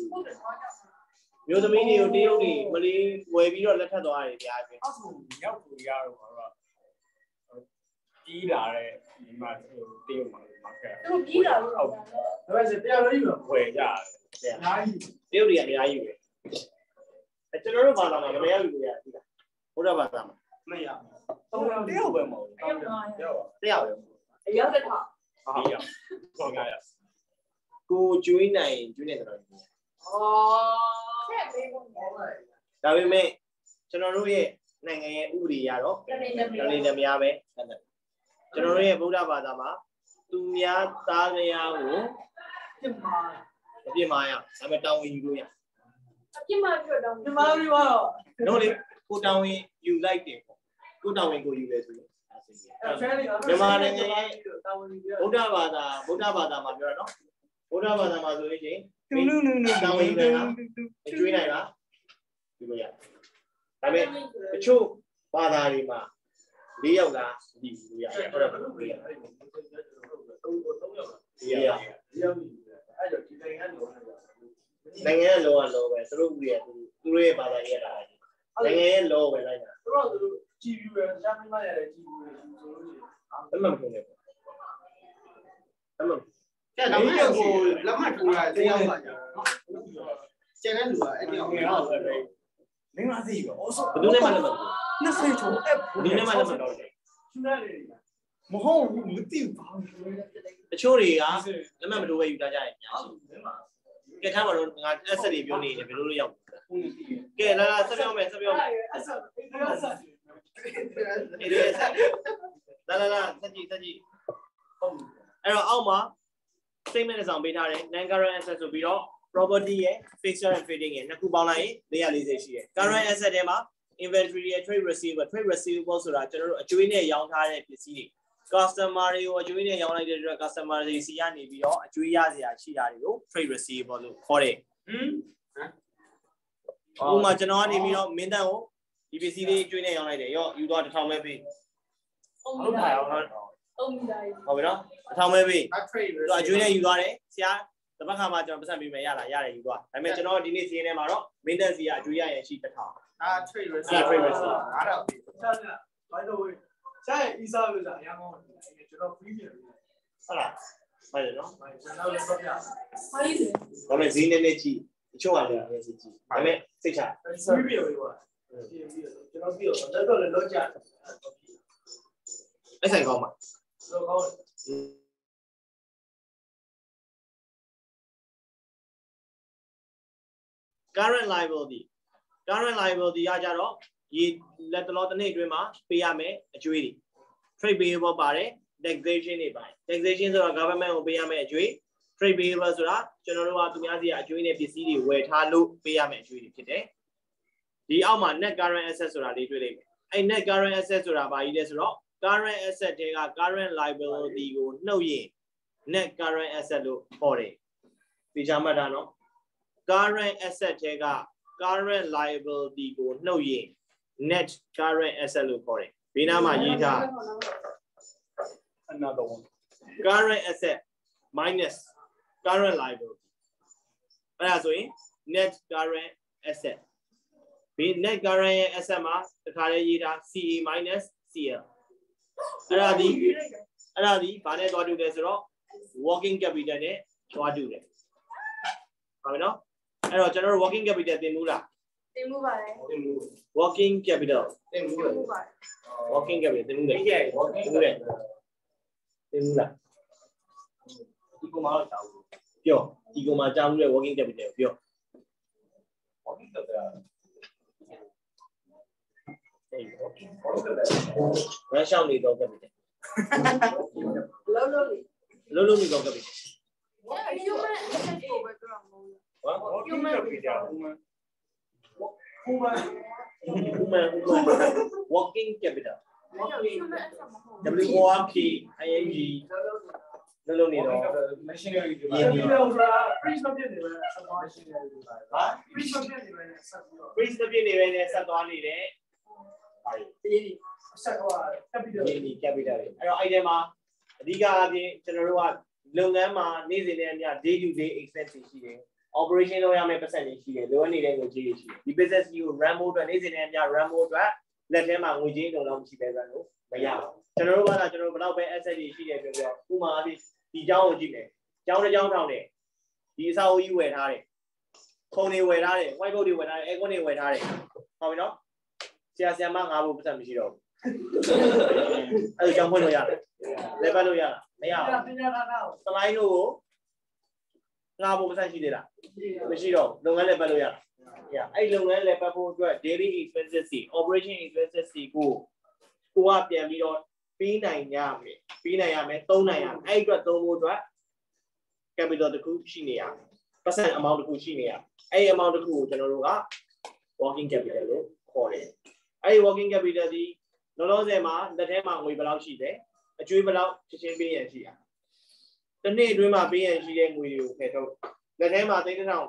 မျိုးသမီးတွေကိုတရုတ်တွေမလီဝယ်ပြီးတော့လက်ထပ်သွားတယ်ကြားပြီအောက်ကိုရောက်ကိုရတော့တော့ကြီးလာတဲ့ဒီမှာတရုတ်မှာမှာခဲ့သူကြီးလာလို့တော့ဒါပေမဲ့တရားလို့ယူဝယ်ကြတယ်အအများကြီးတရုတ်တွေကအများကြီးပဲအဲကျွန်တော်တို့ဘာသာမှာမရဘူးလို့ရတယ်ဒီကဘုရားဘာသာမှာမရတရုတ်ပဲမဟုတ်အဲ့တော့တရုတ်တရားပဲအရောက်တဲ့ထောက်ဒီရောက်ဆောင်းရရကိုကျွေးနိုင်ကျွေးနေတယ်တော့ ဩဆက်ပေးဖို့ပေါ့ဒါပေမဲ့ကျွန်တော်တို့ရဲ့နိုင်ငံရဲ့ဥပဒေရတော့တနေ့တည်းဒါလေးလည်းများပဲကျွန်တော်တို့ရဲ့ဗုဒ္ဓဘာသာမှာသူများသားမယားကိုပြမမပြစ်မှာရဒါပေမဲ့တောင်းဝင်ယူလို့ရအပြစ်မှပြတော့ပြမပြီးတော့နော်လေကိုတောင်းဝင်ယူလိုက်တယ်ပေါ့ကိုတောင်းဝင်ကိုယူလဲဆိုရင်ဒါဆိုရင်အဲဖဲလေးမြန်မာနိုင်ငံရဲ့တာဝန်ကြီးဗုဒ္ဓဘာသာဗုဒ္ဓဘာသာမှာပြောတာနော်ဗုဒ္ဓဘာသာမှာဆိုလို့ရှိရင် တူနူနူနူတောင်းဝင်ယူတယ်နော်ကျွေးနိုင်လားယူလို့ရဒါပေမဲ့တချို့ဘာသာတွေမှာ၄ယောက်လားဒီလိုရဟုတ်တယ်မဟုတ်ဘူး၄ယောက်၄ယောက်ရောက်ပြီအဲ့တော့ဒီနိုင်ငံကတော့နိုင်ငံရဲ့ law က law ပဲသူတို့ဥပဒေကသူသူတို့ရဲ့ဘာသာရေးတာနိုင်ငံရဲ့ law ပဲလိုက်တာသူတို့သူကြည့်ပြီးပဲရှားမိမရတယ်ကြည့်ပြီးဆိုလို့ရှိရင်အမှန်မဟုတ်ဘူးအမှန် တဲ့ဒါမှမဟုတ်လက်မှတ်ထိုးရတရုတ်ပါကြာကျန်တဲ့လူကအဲ့ဒီအောင်မင်းမသိဘူးအော်ဆိုဘယ်သူနဲ့မှလည်းမဟုတ်နှစ်စိတ်ချိုးအဲ့ဘူးဒီနဲ့မှလည်းမဟုတ်ဘူးရှင်းရတယ်မဟုတ်ဘူးမသိဘူးဘာလို့လဲတချို့တွေကလက်မှတ်မထိုးပဲယူတာကြရင်ညာရှိကဲထားပါတော့ငါအဆက်တွေပြောနေတယ်ဘယ်လိုလုပ်ရောက်ကဲလာလာဆက်ပြောမယ်ဆက်ပြောမယ်အဲ့ဆက်အဲ့ဆက်အေးလေးဆက်လာလာလာဆက်ကြည့်ဆက်ကြည့်အဲ့တော့အောက်မှာ statement တစ်စောင်ပေးထားတယ် non current asset ဆိုပြီးတော့ property ရဲ့ fixture and trading ရဲ့နှစ်ခုပေါင်းလိုက်ရင်440ရှိတယ် current asset ထဲမှာ inventory ရဲ့ trade receivable trade receivable ဆိုတာကျွန်တော်တို့အကျွေးနဲ့ရောင်းထားတဲ့ပစ္စည်းတွေ customer တွေကိုအကျွေးနဲ့ရောင်းလိုက်တဲ့အတွက် customer တွေစီကနေပြီးတော့အကျွေးရစရာရှိတာတွေကို trade receivable လို့ခေါ်တယ်ဟမ်ဥပမာကျွန်တော်ကနေပြီးတော့မင်းတန်းကိုဒီပစ္စည်းလေးအကျွေးနဲ့ရောင်းလိုက်တယ်ရော့ယူတော့တစ်ထောင်ပဲပေးအုံးဟုတ်မိပါတာရော ဟုတ်အုံးမိတာဟုတ်ပြီနော်တစ်ထောင်ပဲပေးအထရိတ်သူအကျွေးနဲ့ယူသွားတယ်ဆရာတပတ်ခါမှကျွန်တော်ပတ်စံပေးမယ်ရလားရတယ်ယူသွားဒါပေမဲ့ကျွန်တော်ဒီနေ့စီးရင်ထဲမှာတော့မင်းတန်းစီကအကျွေးရရင်ရှိတစ်ထောင်ဒါထရိတ်ရစီဒါ trade receipt ဒါတော့ဆက်ဆက် by the way ဆက် isa လို့ဆိုတာအရင်ကောကျွန်တော် premium ဟုတ်လားဟုတ်တယ်နော်ကျွန်တော်လည်းတော့ပြဘာကြီးလဲဒါပေမဲ့ဈေးနည်းနည်းကြည့်တချို့ကလည်းနည်းနည်းကြည့်ဒါပေမဲ့စိတ်ချ premium လို့ပါကျွန်တော်ပြီးတော့တော့လည်းလောကြတယ်အဲ့ဆိုင်ကောင်းပါ လောကောင်း current liability current liability ကကြတော့ဒီလက်တလောတစ်နေ့အတွင်းမှာပေးရမယ်အကျွေးတွေ trade payable ပါတယ် taxation တွေပါတယ် taxation ဆိုတာ government ကိုပေးရမယ်အကျွေး trade payable ဆိုတာကျွန်တော်တို့ကသူများစီကအကျွေးနဲ့ပစ္စည်းတွေဝယ်ထားလို့ပေးရမယ်အကျွေးတွေဖြစ်တယ်ဒီအောက်မှာ net current asset ဆိုတာလေးတွေ့လိမ့်မယ်အဲ့ net current asset ဆိုတာဘာကြီးလဲဆိုတော့ current asset တွေက current liability ကိုနှုတ်ရင် net current asset လို့ခေါ်တယ်ဒီချာမှတ်တာနော် current asset တွေက current liability ကိုနှုတ်ရင် net current asset လို့ခေါ်တယ်ဘေးနားမှာရေးထား another one current asset minus current liability အဲ့ဒါဆိုရင် net current asset ဒီ net current ရဲ့ asset မှာတခါလေးရေးထား CA minus CL အဲ့ဒါဒီအဲ့ဒါဒီဘာနဲ့တွားတူလဲဆိုတော့ working capital နဲ့တွားတူတယ်ဟုတ်ပြီနော်အဲ့တော့ကျွန်တော်တို့ working capital သင်ဘူးလားတင်မှုပါတယ်တင်မှု working capital တင်မှုတင်မှုပါတယ် working capital သင်ဘူးလေဒီကဲ working သင်ဘူးလေသင်ဘူးလားဒီကောင်မတော့တောင်းလို့ပြောဒီကောင်မှာကြားဘူးလေ working capital ကိုပြော working တော့ တယ်အဲ့ working တော့တယ်ရရှောင်းနေတော့ capital လုံးလုံးလေးလုံးလုံးနေတော့ capital human asset ကိုပဲပြောမှာမဟုတ်ဟမ် human capital human ခုမှ human human working capital ဘူး human asset မဟုတ် W O R K I N G လုံးလုံးနေတော့ machinery တွေရင်းနှီးဒီလိုဆိုတာ freeze မဖြစ်နေပဲဆက်သွား machinery တွေပါဟာ freeze မဖြစ်နေပဲဆက်ပြီးတော့ freeze ဖြစ်နေပဲနဲ့ဆက်သွားနေတဲ့ ဟာ ဒီဆက်သွား capital ရင်းနှီး capital တွေအဲ့တော့အဲ့ဒီမှာအဓိကအပြင်ကျွန်တော်တို့ကလုပ်ငန်းမှာနေ့စဉ်နဲ့အမျှ day to day expense တွေရှိတယ် operation လုပ်ရမယ့်ပတ်စံတွေရှိတယ်လိုအပ်နေတဲ့ငွေကြေးတွေရှိတယ်ဒီ business ကြီးကို run ဖို့အတွက်နေ့စဉ်နဲ့အမျှ run ဖို့အတွက်လက်ထဲမှာငွေကြေးတုံတော့မရှိပဲ run လို့မရဘူးကျွန်တော်တို့ကလည်းကျွန်တော်တို့ဘယ်တော့ပဲ asset တွေရှိတယ်ပြောပြောဥပမာအဖြစ်ဒီเจ้าကိုကြည့်မယ်เจ้าတစ်เจ้าထောင်တယ်ဒီအစာအုပ်ကြီးဝယ်ထားတယ်ခုံတွေဝယ်ထားတယ် white board တွေဝယ်ထားတယ် aircon တွေဝယ်ထားတယ်ဟုတ်ပြီနော် ဆရာဆရာမငါ့ဘုပတ်စံမရှိတော့ဘူးအဲ့ဒါကြောင့်ဖွင့်လို့ရတယ်လက်ပတ်လို့ရလားမရဘူးပညာသာနာကိုစလိုင်းတို့ကိုငါဖို့ပတ်စံရှိသေးလားမရှိတော့ဘူးလုပ်ငန်းလည်းပတ်လို့ရလားရအဲ့လုပ်ငန်းလည်းပတ်ဖို့အတွက် daily expenses စီ operation expenses စီကိုကိုကပြန်ပြီးတော့ပြီးနိုင်ရမယ်ပြီးနိုင်ရမယ်သုံးနိုင်ရမယ်အဲ့အတွက်သုံးဖို့အတွက် capital တစ်ခုရှိနေရမယ် percent amount တစ်ခုရှိနေရအဲ့ဒီ amount တစ်ခုကိုကျွန်တော်တို့က working capital လို့ခေါ်တယ် အဲ့ဒီ working capital ဒီလောလောဆယ်မှာလက်ထဲမှာငွေဘယ်လောက်ရှိလဲအကျွေးဘယ်လောက်ချက်ချင်းပေးရရှိရတစ်နေ့အတွင်းမှာပေးရရှိတဲ့ငွေတွေကိုဖယ်ထုတ်လက်ထဲမှာသိန်းတစ်ထောင်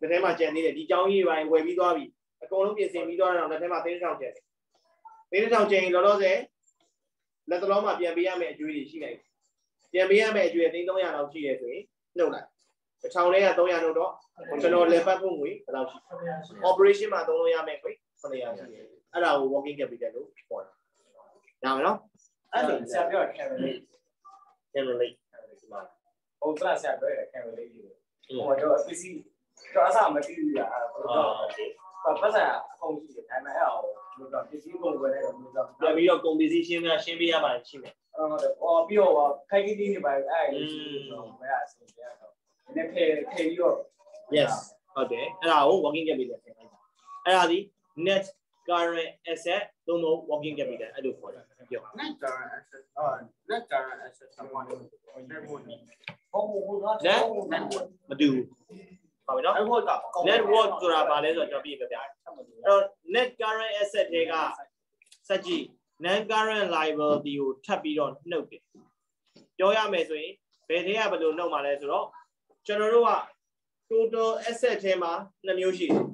လက်ထဲမှာကျန်နေတယ်ဒီကြောင်းကြီးပိုင်းဝယ်ပြီးသွားပြီအကုန်လုံးပြင်ဆင်ပြီးသွားတော့လက်ထဲမှာသိန်းတစ်ထောင်ကျန်တယ်သိန်းတစ်ထောင်ကျန်ရင်လောလောဆယ်လက်သလုံးမှာပြန်ပေးရမယ့်အကျွေးတွေရှိနေတယ်ပြန်ပေးရမယ့်အကျွေးသိန်း300လောက်ရှိတယ်ဆိုရင်နှုတ်လိုက်တစ်ထောင်လေးက300နှုတ်တော့ကျွန်တော်လက်ပတ်ဖို့ငွေဘယ်လောက်ရှိ operation မှာသုံးလို့ရမယ့်ခွေ900ရှိတယ် အဲ့ဒါကို working capital လို့ခေါ်တာနားမလားအဲ့ဒါဆရာပြော can relate can relate ဒီမှာဟုတ်လားဆရာပြော can relate ဟိုတော့ SPC တော့အစားမသိဘူးလားဘယ်လိုတော့ပတ်စံအကုန်ရှိတယ်ဒါပေမဲ့အဲ့ဒါကိုဘယ်လိုတော့ PC ပုံကွယ်တဲ့ဘယ်လိုတော့ပြန်ပြီးတော့ composition ရှင်းပြရှင်းပြရမှာရှိမယ်ဟုတ်တယ်ဟောပြီးတော့ခိုင်ကြီးကြီးနေပါအဲ့ဒါလေးရှိတော့ဘယ်အဆင်ပြေတော့နည်းနည်းထည့်ထည့်ပြီးတော့ yes ဟုတ်တယ်အဲ့ဒါကို working capital ထည့်လိုက်တာအဲ့ဒါဒီ net current asset သို့မဟုတ် working capital အဲ့လိုခေါ်တယ်ပြော net current asset အာ net current asset ဆမှာလို့ net worth ဟုတ်ဟုတ်ဟုတ် net net worth မတူဘူးဟုတ်ပြီနော် net worth က net worth ဆိုတာဘာလဲဆိုတော့ကျွန်တော်ပြပြပြတယ်အဲ့တော့ net current asset တွေကစက်ကြည့် non current liability ကိုထပ်ပြီးတော့နှုတ်တယ်ပြောရမယ်ဆိုရင်ဘယ်ထဲကဘယ်လိုနှုတ်မှာလဲဆိုတော့ကျွန်တော်တို့က total asset ထဲမှာနှစ်မျိုးရှိတယ်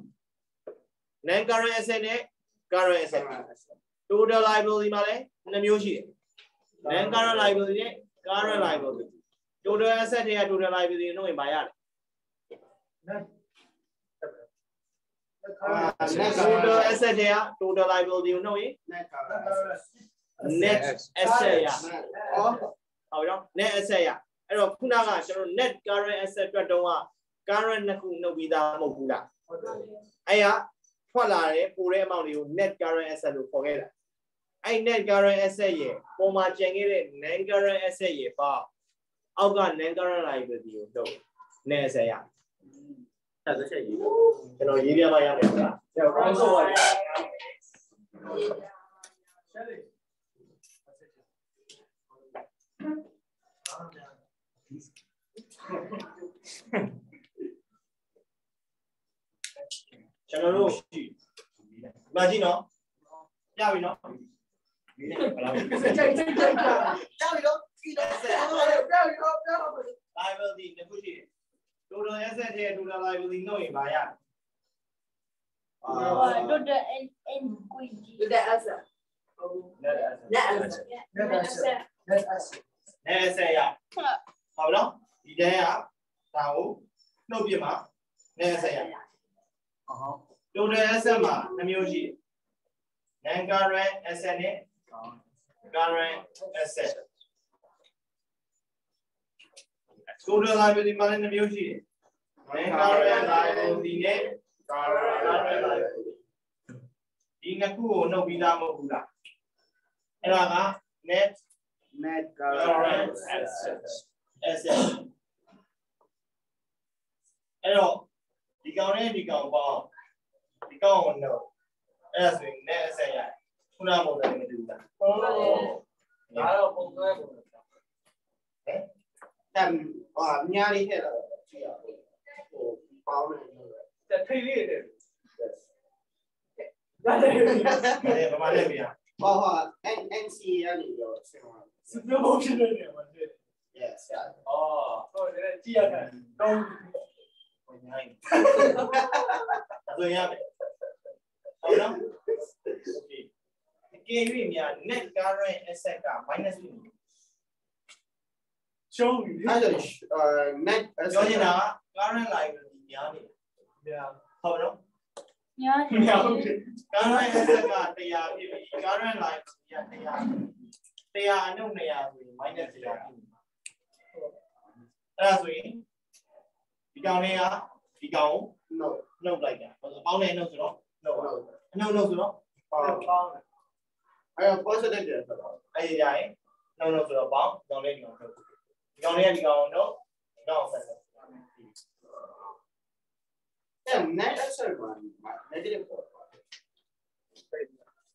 non current asset နဲ့ current asset total liability မှာလည်းနှစ်မျိုးရှိတယ် non current liability နဲ့ current liability total asset တွေက total liability နှုတ်ရင်ပါရတယ် net total asset တွေက total liability ကိုနှုတ်ရင် net current net asset ရအော်ဟုတ်ပြီနော် net asset ရအဲ့တော့ခုနကကျွန်တော် net current asset အတွက်တုန်းက current နှစ်ခုနှုတ်ပြီးသားမဟုတ်ဘူးလားအဲ့ရ ထွက်လာတဲ့ပိုတဲ့ amount တွေကို net current asset လို့ခေါ်ခဲ့တာအဲ့ net current asset ရဲ့ပုံမှာကျန်ခဲ့တဲ့ non current asset ရဲ့ပါအောက်က non current liability ကိုတော့ net asset ရအဲ့ဒါချက်ရေးကျွန်တော်ရေးပြပါရမယ်ဗျာကျောင်းဆောပါကျွ န်တော်တို့မကြည့်နော်ပြပြီနော်ကြိုက်ကြိုက်ကြိုက်ကြောက်ရောကြည့်တော့ဆက်ကြောက်ရောကြောက် liability တစ်ခုရှိတယ် total asset ရဲ့ total liability နှုတ်ရင်ဘာရလဲအာ total and and equity the answer. Net The asset. answer. Net asset. Net asset. net asset ရဟုတ်နော်ဒီတန်းကဒါကိုနှုတ်ပြမှာ net asset ရ total asset မှာနှမျိုးရှိတယ် non current asset နဲ့ current asset total liability မှာလည်းနှမျိုးရှိတယ် non current liability နဲ့ current liability ဒီနှစ်ခုကိုနှုတ်ပြီးသားမဟုတ်ဘူးလားအဲ့ဒါက net net current asset asset အဲ့တော့ ဒီကောင်နဲ့ဒီကောင်ပေါ့ဒီကောင်ကိုနှုတ်အဲ့ဒါဆိုရင် net asset ရခုနပုံစံနဲ့မတူဘူးလားဒါတော့ပုံစံပုံစံတမ်ဟာညာလေးထည့်တော့ကြည့်ရအောင်ဟိုပေါင်းနေလို့တဲ့ထိတ်လေးတဲ့ဒါလည်းအဲ့ဒါဘာမှလည်းမရဟောဟာ N NC ရနေတော့ဆင်ပါစပယ်ဘုတ်ဖြစ်နေတယ်မှာတဲ့ yes အော်ဟုတ်တယ်ကြည့်ရတယ်တော့ ဝင်နိုင်အသွင်ရမယ်ဟုတ်နော် okay အကယ်၍များ net current asset က minus ဖြစ်နေရှုံးပြီအဲ့ဒါအာ net ပြောချင်တာက current liability များနေညာဟုတ်နော်ညာညာဟုတ်တယ် current asset က100ဖြစ်ပြီ current liability က100 100အနု200ဆိုရင် minus 100ဖြစ်နေအဲ့ဒါဆိုရင်ဒီ ကောင်လေးကဒီကောင်ကို no နှုတ်လိုက်တာဟုတ်အပေါင်းနဲ့နှုတ်ဆိုတော့နှုတ်ပါ no အနှုတ်နှုတ်ဆိုတော့ပေါင်းပေါင်းအဲ့ positive တယ်ဆိုတော့အဲ့ဒီကြရင်နှုတ်နှုတ်ဆိုတော့ပေါင်းဒီကောင်လေးဒီကောင်နှုတ်ဒီကောင်လေးကဒီကောင်ကိုနှုတ်ဒီကောင်ကိုဆက်ဆက်အဲ့ net asset မှာ negative ပေါ့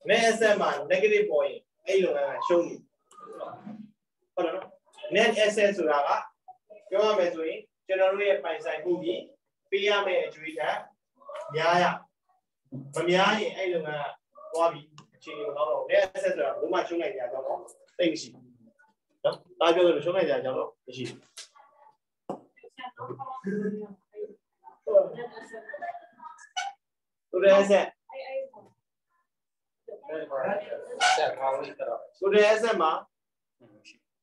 net asset မှာ negative ပေါ်ရင်အဲ့ဒီလုပ်ငန်းကရှုံးနေဟုတ်တယ်နော် net asset ဆိုတာကပြောရမယ်ဆိုရင် ကျွန်တော်တို့ရဲ့ပိုင်ဆိုင်မှုကြီးပေးရမယ့်အကျွေးထက်များရမများရင်အဲ့ဒီလုပ်ငန်းကသွားပြီးအခြေအနေမကောင်းတော့ net asset ဆိုတာဘုမရှုံးနိုင်ကြတော့သိမရှိဘူးနော်ဒါပြောလို့ရှုံးနိုင်ကြကြတော့မရှိဘူးသူရဲ့ asset ဆက်ကောင်းလေးတော့ total asset မှာ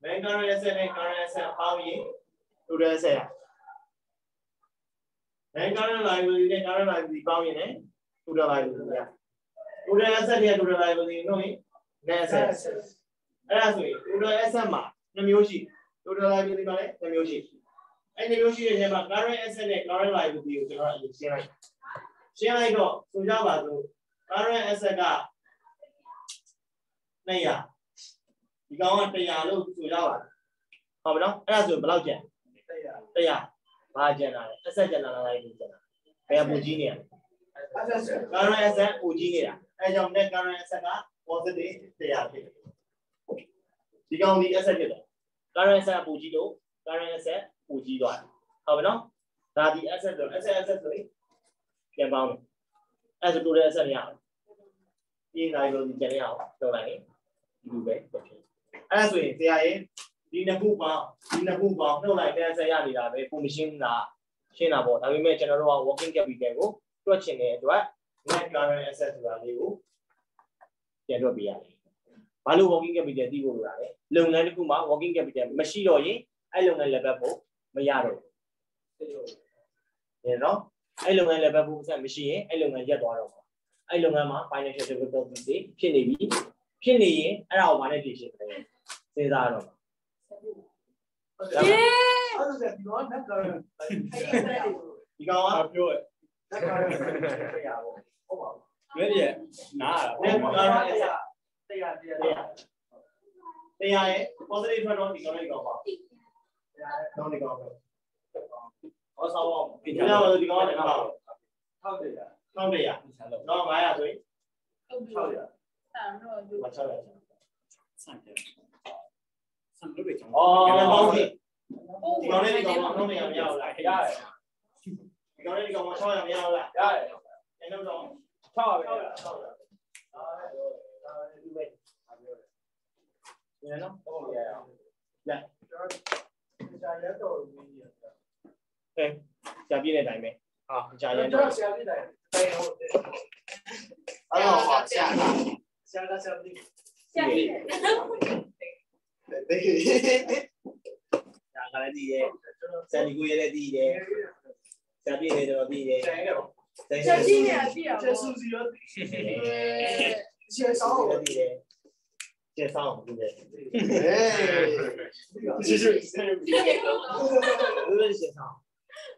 main current asset နဲ့ current asset ပေါင်းရင် total asset ရ main current liability နဲ့ current liability ပေါင်းရင်လည်း total liability ရ total asset နဲ့ total liability နှုတ်ရင် net asset အဲ့ဒါဆိုရင် total asset မှာနှစ်မျိုးရှိ total liability မှာလည်းနှစ်မျိုးရှိအဲ့ဒီမျိုးရှိတဲ့နေရာမှာ current asset နဲ့ current liability ကိုကျွန်တော်အရင်ရှင်းလိုက်ရှင်းလိုက်တော့ဆိုကြပါစို့ current asset က200ဒီကောင်က100လို့ဆိုကြပါဟုတ်ပြီနော်အဲ့ဒါဆိုဘယ်လောက်ကျန်100 ဘာကျန်တာလဲ asset ကျန်တာလား liability ကျန်တာဘယ်ပူကြီးနေရလဲ current asset ပူကြီးနေတာအဲကြောင့် net current asset က positive 100ဖြစ်တယ်ဒီကောင်ဒီ asset ဖြစ်တယ် current asset ပူကြီးလို့ current asset ပူကြီးသွားတယ်ဟုတ်ပြီနော်ဒါဒီ asset ဆို asset asset ဆိုရင်ပြန်ပေါင်းမယ်အဲဆို total asset ရအောင်ဒီ liability ကျန်ရအောင်ပြောလိုက်ရင်ဒီလိုပဲဖြစ်ဖြစ်အဲဆိုရင်ဆရာရင် ဒီနှစ်ခုပေါင်းဒီနှစ်ခုပေါင်းနှုတ်လိုက်တဲ့ asset ရနေတာပဲပုံမရှင်းတာရှင်းတာပေါ့ဒါပေမဲ့ကျွန်တော်တို့က working capital ကိုတွက်ချင်တဲ့အတွက် net current asset ဆိုတာလေးကိုပြန်တွက်ပေးရတယ်။ဘာလို့ working capital သိဖို့လိုတာလဲ။လုပ်ငန်းတစ်ခုမှာ working capital မရှိတော့ရင်အဲ့လုပ်ငန်း level ဖို့မရတော့ဘူး။ဒီနော်အဲ့လုပ်ငန်း level ဖို့ဆက်မရှိရင်အဲ့လုပ်ငန်းရပ်သွားတော့မှာ။အဲ့လုပ်ငန်းမှာ financial difficulty တွေဖြစ်နေပြီ။ဖြစ်နေရင်အဲ့ဒါကိုဘာနဲ့ဖြေရှင်းမလဲ။စဉ်းစားရတော့ မှာ။အဲ့ဒါဒီတော့နက်ကဒီကောင်ကပြောရ net current asset ရပါဘူး။ဟုတ်ပါဘူးရွေးရနားရအဲ့တာဒါတရားတရားတရားတရားရဲ့ positive ထွက်တော့ဒီကောင်လေးကောင်ပါတော့ဒီကောင်ပဲဟောဆောင်းအောင်ဒီကောင်ကဒီကောင်ကတော့ထောက်တရားတော့တရားတော့900ဆိုရင်ထောက်ရမချရဘူးဆန့်တယ် ဆန့်လို့ပဲကျွန်အော်တော်ပေါင်းကြည့်ဒီကောင်လေးဒီကောင်ကတော့မရမရဘူးလားရတယ်ဒီကောင်လေးဒီကောင်က600မရဘူးလားရတယ်အဲ့တော့တော့ထောက်ရပဲ600 600ဒါဒါဒီပဲညနော်ဟုတ်ရအောင်လက်ကြာရတော့ဝင်းရဟဲ့ကြာပြည့်တဲ့အတိုင်းပဲဟာကြာရင်ကျွန်တော့တော်ဆရာပြတယ်တိုင်ဟုတ်တယ်အဲ့တော့ဟောဆရာကဆရာကဆရာပြ下 面。 တေး ဒါကလည်းတည်တယ်ဆန်ဒီကူရဲ့လည်းတည်တယ်ကြာပြည့်နေတော့တည်တယ် တိုင်ရော တိုင်း 小心点，别 ကျေစုစီရောကျေဆောင်း တည်တယ်ကျေဆောင်ဘူးလေ ဟေး ကျေစုစီ ဘူးလေကျေဆောင်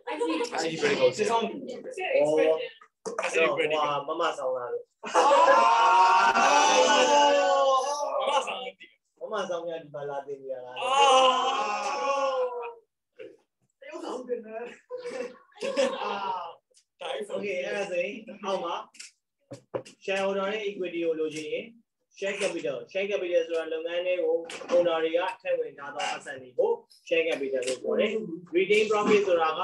အဲ့ဒီဘယ်ကို ကျေဆောင်း ဩတော့ဟို မဆောင်ရဒီပါလာတင်ရတာအာတယောက်ဆောင်တင်နေအာတိုင်းဆိုရင်အဲ့ဒါဆိုရင်အောက်မှာ shareholder နဲ့ equity ကိုလိုချင်ရင် share capital share capital ဆိုတာလုပ်ငန်းတွေကို owner တွေကထည့်ဝင်ထားသောအဆန်တွေကို share capital လို့ခေါ်တယ်။ retain profit ဆိုတာက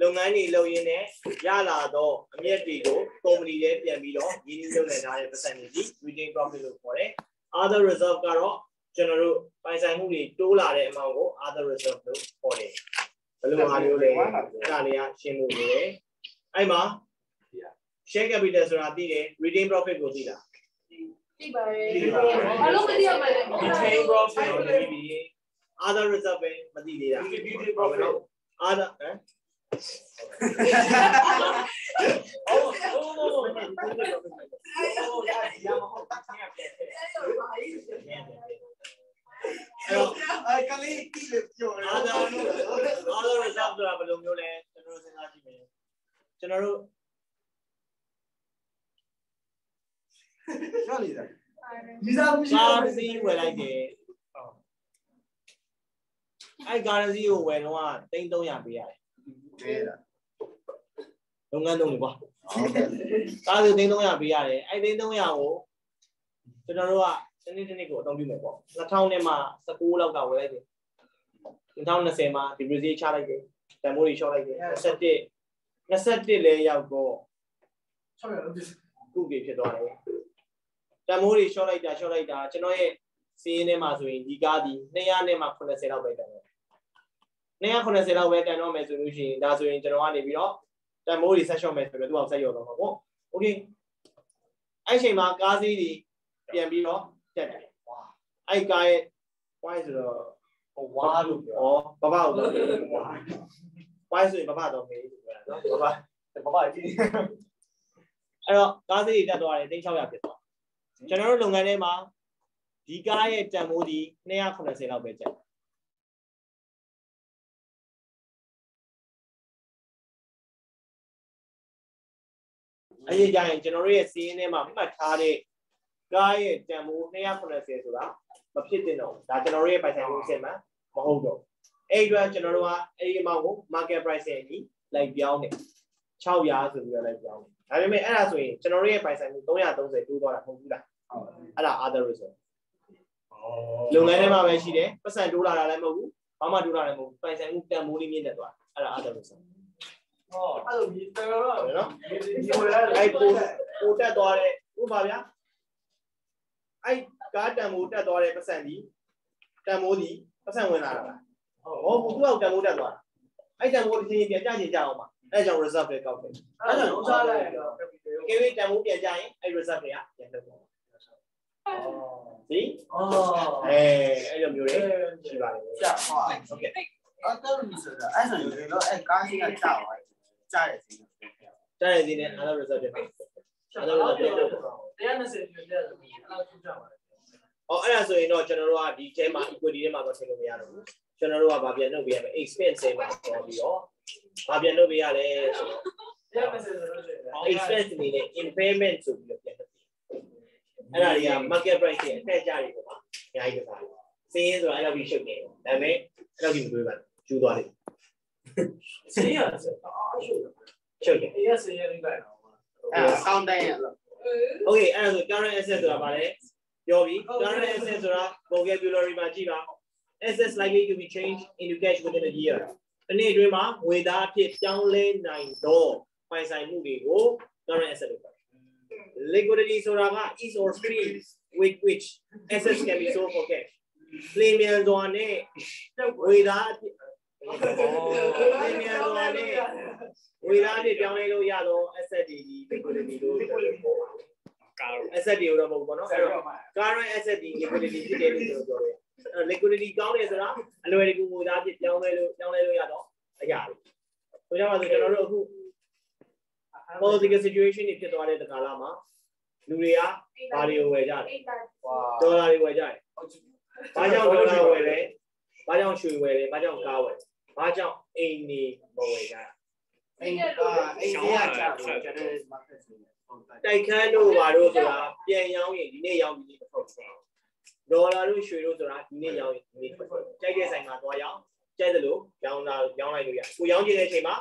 လုပ်ငန်းတွေလုပ်ရင်းနဲ့ရလာသောအမြတ်တွေကို company တွေပြန်ပြီးတော့ရင်းနှီးမြှုပ်နှံထားတဲ့ပတ်စံတွေကြီး retain profit လို့ခေါ်တယ်။ other reserve ကတော့ ကျွန်တော်တို့ပိုင်ဆိုင်မှုတွေတိုးလာတဲ့အမောင်းကို other reserve လို့ခေါ်တယ်ဘယ်လိုဟာမျိုးလဲဒါနေရရှင်းဖို့လိုတယ်အဲ့မှာ share capital ဆိုတာသိတယ် retain profit ကိုသိလားသိပါတယ်ဘာလို့မသိရမလဲ retain profit ကိုသိပြီ other reserve ပဲမသိသေးတာ retain profit other ဟမ်အော်အော်အော်အော်ဒါရမဟုတ်တာပြန်ပြန် အဲ့တော့အဲ့ကလေးကြည့်လို့ပြောတယ် other other reserve ဆိုတာဘယ်လိုမျိုးလဲကျွန်တော်တို့စဉ်းစားကြည့်မယ်ကျွန်တော်တို့ပြောနေတာဒီစားမှုရှိကားတော့တစ်စီးဝယ်လိုက်တယ်အဲ့ကားတစ်စီးကိုဝယ်တော့3300ပေးရတယ်ပေးတာလုပ်ငန်းသုံးလေကွာကားစီ3300ပေးရတယ်အဲ့3300ကိုကျွန်တော်တို့က တနေ့တနေ့ကိုအသုံးပြုမယ်ပေါ့2000နဲ့မှ19လောက်ကဝယ်လိုက်တယ်2020မှာ depreciate ချလိုက်တယ်တန်ဖိုးတွေ short လိုက်တယ်21 21လဲရောက်တော့ ဆောက်ရလို့ဒီ ကုကေဖြစ်သွားတယ်တန်မိုးတွေ short လိုက်တာ short လိုက်တာကျွန်တော်ရဲ့စီးရင်ထဲမှာဆိုရင်ဒီကားဒီ200နဲ့မှ80လောက်ပဲတန်တယ်280လောက်ပဲတန်တော့မယ်ဆိုလို့ရှိရင်ဒါဆိုရင်ကျွန်တော်ကနေပြီးတော့တန်မိုးတွေဆက် short မယ်ဆိုတော့သူ့အောင်ဆက်ရောတော့မှာပေါ့โอเคအဲ့ချိန်မှာကားစီးတွေပြန်ပြီးတော့ တက်တယ်အဲ့ကားရဲ့ why ဆိုတော့ဟိုဝါလို့ပြောဩဘဘကိုတော့ why ဆိုရင်ဘဘတော့မေးလို့ပြောတာနော်ဘဘဘာမှကြည့်အဲ့တော့ကားစီးတွေတက်သွားတယ်3600ဖြစ်သွားကျွန်တော်တို့လုပ်ငန်းထဲမှာဒီကားရဲ့တန်ဖိုးဒီ280လောက်ပဲကျန်အဲ့ဒီကြရင်ကျွန်တော်တို့ရဲ့စီးရင်ထဲမှာမှတ်ထားတဲ့ ကားရဲ့တန်ဖိုး280ဆိုတာမဖြစ်တင်တော့ဒါကျွန်တော်တို့ရဲ့ပိုင်ဆိုင်မှုအစစ်မှန်မဟုတ်တော့အဲ့ဒီအတွက်ကျွန်တော်တို့ကအဲ့ဒီအမောင်ကို market price နဲ့အညီလိုက်ပြောင်းတယ်600ဆိုပြီးတော့လိုက်ပြောင်းတယ်ဒါပေမဲ့အဲ့ဒါဆိုရင်ကျွန်တော်တို့ရဲ့ပိုင်ဆိုင်မှု330တိုးသွားတာမဟုတ်ဘူးလားအဲ့ဒါ other reason လုပ်ငန်းထဲမှာပဲရှိတယ်ပတ်စံတိုးလာတာလည်းမဟုတ်ဘူးဘာမှတိုးလာလည်းမဟုတ်ဘူးပိုင်ဆိုင်မှုတန်ဖိုးလေးမြင့်တက်သွားအဲ့ဒါ other reason ဟောအဲ့လိုဒီတော်တော့ဟုတ်နော်ဒီဝယ်ရအဲ့ပိုပိုတက်သွားတဲ့ဥပါဗျာ အဲ့ကားတန်ဖိုးတက်သွားတဲ့ပတ်စံဒီတန်ဖိုးဒီပတ်စံဝင်လာတာလားဟောဘူးသူ့အောက်တန်ဖိုးတက်သွားတာအဲ့တန်ဖိုးတစ်ချိန်ပြန်ကြကြအောင်ပါအဲ့ကြောင့် reserve ပဲကောက်တယ်အဲ့ဒါဥစားလိုက်တော့ကေဝေးတန်ဖိုးပြန်ကြရင်အဲ့ reserve တွေကပြန်လုပ်ပါဒီအော်အဲအဲ့လိုမျိုးတွေရှိပါတယ်ကြာဟောဟုတ်ကဲ့အဲ့တော့ဒီဆိုတာအဲ့ဆိုရင်တော့အဲ့ကားကြီးကကြာသွားကြာရဲ့စီးတဲ့ဒီနဲ့ other reserve တွေပြန် other reserve တွေလုပ်ပါ 120ပြည့်တယ်အဲ့လိုထူးကြပါလား။အော်အဲ့ဒါဆိုရင်တော့ကျွန်တော်တို့ကဒီထဲမှာ equity ထဲမှာတော့ထည့်လို့မရတော့ဘူး။ကျွန်တော်တို့ကဗာပြန်လုပ်ပေးရမယ် expense ထဲမှာပေါ်ပြီးတော့ဗာပြန်လုပ်ပေးရလဲဆိုတော့120ဆိုလို့ရှိရင် expense အနေနဲ့ impairment ဆိုပြီးတော့ပြန်အဲ့ဒါတွေက market price ရဲ့အထက်ကျတွေပေါ့မှာအများကြီးကစားတယ်စင်းရင်ဆိုတာအဲ့လိုပြီးရှုပ်နေတယ်ဒါပေမဲ့အဲ့လိုပြီးမတွေးပါဘူးကျူးသွားတယ်စင်းရဆက်အားရှုပ်ရှုပ်တယ်အေးရစင်းရလေးလိုက်တော့အဲကောင်းတိုင်းရလို့ Okay အဲ့ဒါဆို current asset ဆိုတာဗာလဲပြောပြီ current asset ဆိုတာ vocabulary မှာကြည့်ပါ assets likely to be changed into cash within a year ဒီနေ့အတွင်းမှာငွေသားအဖြစ်ပြောင်းလဲနိုင်သောပိုင်ဆိုင်မှုတွေကို current asset လို့ခေါ်တယ် liquidity ဆိုတာက is or stream with which assets can be sold for cash လင်းမြန်စွာနဲ့ငွေသား အဖြစ်လင်းမြန်စွာနဲ့ငွေသားအဖြစ်ပြောင်းလဲလို့ရသော asset တွေဒီ liquidity လို့ခေါ်ပါတယ်ကား asset တွေတော့မဟုတ်ဘူးပေါ့နော်အဲ့တော့ current asset ဒီ liquidity ဖြစ်တယ်လို့ပြောတယ်အဲ့ liquidity ကောင်းတယ်ဆိုတာအလွယ်တကူငွေသားဖြစ်ပြောင်းလဲလို့ပြောင်းလဲလို့ရတော့အရာတွေဆိုကြပါစို့ကျွန်တော်တို့အခု political situation တွေဖြစ်သွားတဲ့ကာလမှာလူတွေကဘာတွေကိုဝယ်ကြလဲဒေါ်လာတွေဝယ်ကြတယ်ဘာကြောင့်ဒေါ်လာဝယ်လဲဘာကြောင့်ရွှေဝယ်လဲဘာကြောင့်ကားဝယ် ဘာကြောင့်အိမ်နေမဝယ်ကြအိမ်အာအိမ်ကြီးရချတယ်ကျွန်တော် market ဆိုနေဟုတ်တယ်တိုက်ခန်းတို့ဘာတို့ဆိုတာပြန်ရောင်းရင်ဒီနေ့ရောင်းပြီးမထုတ်ဘူးဒေါ်လာတို့ရွှေတို့ဆိုတာဒီနေ့ရောင်းရင်ဒီနေ့ထုတ်ကြိုက်တဲ့ဆိုင်မှာသွားရောင်းကြိုက်တယ်လို့ရောင်းတာရောင်းလိုက်လို့ရကိုရောင်းခြင်းတဲ့အချိန်မှာ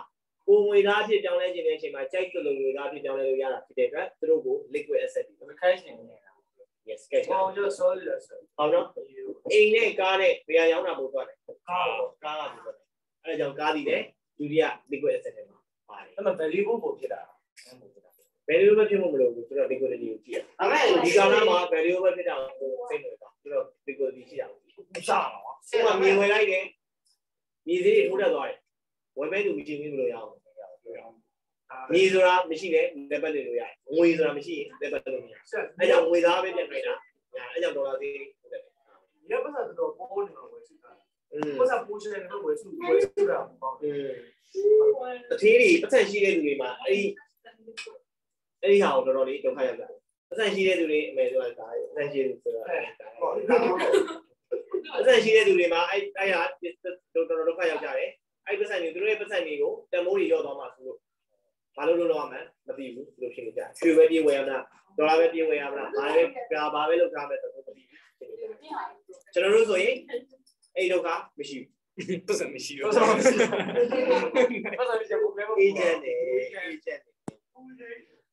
ကိုငွေသားအဖြစ်ပြောင်းလဲခြင်းတဲ့အချိန်မှာကြိုက်တယ်လို့ငွေသားအဖြစ်ပြောင်းလဲလို့ရတာဖြစ်တဲ့အတွက်သူတို့ကို liquid asset တွေခိုင်းနေနေတာ yes cash ဘောင်းကျဆောရယ်ဆိုဟုတ်နော်အိမ်နဲ့ကားနဲ့ဘယ်ဟာရောင်းတာပို့သွားတယ်ကားကားကပို့သွားတယ် အဲဒါကြောင့်ကားဒီနဲ့ဒုတိယ liquid asset တွေမှာပါတယ်အဲ့မှာ variable ပို့ဖြစ်တာ value ပဲဖြစ်ဖို့မလိုဘူးသူတို့ liquidity ကိုကြည့်ရဒါပေမဲ့ဒီဒီကာကောင်လကမှာမှာ value ပဲဖြစ်တာကိုစိတ်ဝင်စားသူတို့ liquidity ရှိတာကိုမစားတော့ဟိုကမြင်ဝင်လိုက်တယ်မြေစည်းတွေထိုးတက်သွားတယ်ဝယ်မဲ့သူမကြည့်ဘူးလို့ရအောင်မြေဆိုတာမရှိတဲ့ level တွေလို့ရတယ်ငွေဆိုတာမရှိရင် level လို့မရအဲကြောင့်ငွေသားပဲပြန်ခိုင်းတာအဲကြောင့်ဒေါ်လာဈေးဟုတ်တယ်ရပါစားတော့ပေါ်နေမှာဝယ်စ ကိုစားပိုးရှင်လည်းဝယ်စုဝယ်စုတာပေါ့အင်းတထေးတွေပတ်သက်ရှိတဲ့လူတွေမှာအဲ့ဒီအဲ့ဒီဟာကိုတော်တော်လေးဒုက္ခရောက်တာပတ်သက်ရှိတဲ့လူတွေအမေဆိုတာဒါရယ်ပတ်သက်ရှိတဲ့လူဆိုတာပတ်သက်ရှိတဲ့လူတွေမှာအဲ့အဲ့ဟာတော်တော်ဒုက္ခရောက်ကြတယ်အဲ့ပတ်သက်နေသူတို့ရဲ့ပတ်သက်နေကိုတံမိုးတွေရော့သွားမှဆိုလို့ဘာလို့လို့လောက်မှမသိဘူးသူတို့ဖြစ်နေကြချွေပဲပြေးဝယ်ရမလားဒေါ်လာပဲပြေးဝယ်ရမလားဘာလဲဘာပဲလောက်ထားမယ်သူတို့မသိဘူးကျွန်တော်တို့ဆိုရင် အဲ့ဒုက္ခမရှိဘူး ပတ်စံမရှိ ဘာ တော့ သာမရှိဘာသာမရှိဘူးဘယ်မှာ agent နဲ့ agent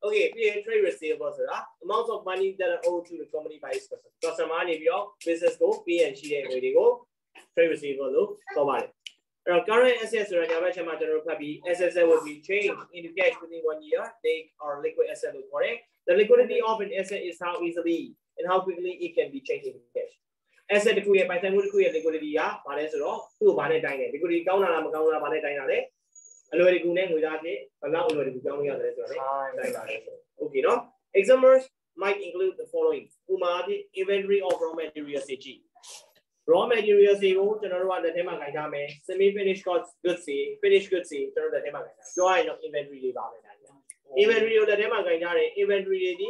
Okay ပြီးရင် trade receivable ဆိုတာ amount of money that are owed to the company by its customer customer နေပြီးတော့ business ကိုပေးရန်ရှိတဲ့ငွေတွေကို trade receivable လို့ခေါ်ပါတယ်အဲ့တော့ current assets ဆိုတာညာဘက်ချက်မှာကျွန်တော်တို့ဖတ်ပြီး assets that will be changed into cash within one year they are liquid asset လို့ခေါ်တယ် the liquidity of an asset is how easily and how quickly it can be changed into cash Asset တစ်ခုရဲ့ပိုင်ဆိုင်မှုတစ်ခုရဲ့ liquidity ကဘာလဲဆိုတော့သူ့ကိုဘာနဲ့တိုင်းလဲ liquidity ကောင်းတာလားမကောင်းတာလားဘာနဲ့တိုင်းတာလဲအလွယ်တကူနဲ့ငွေသားဖြင့်ဘယ်လောက်အလွယ်တကူကြောင်းလို့ရတယ်ဆိုတာလေတိုင်းပါတယ် Okay နော် examples might include the following ဥပမာဖြင့် inventory of raw materials တွေကြည့် raw materials တွေကိုကျွန်တော်တို့ကလက်ထဲမှာခြင်ထားမယ် semi finished goods goods တွေ finished goods တွေကျွန်တော်တို့လက်ထဲမှာခြင်ထားပြောရရင်တော့ inventory တွေပါပဲဒါကြီး inventory ကိုလက်ထဲမှာခြင်ထားတယ် inventory တွေဒီ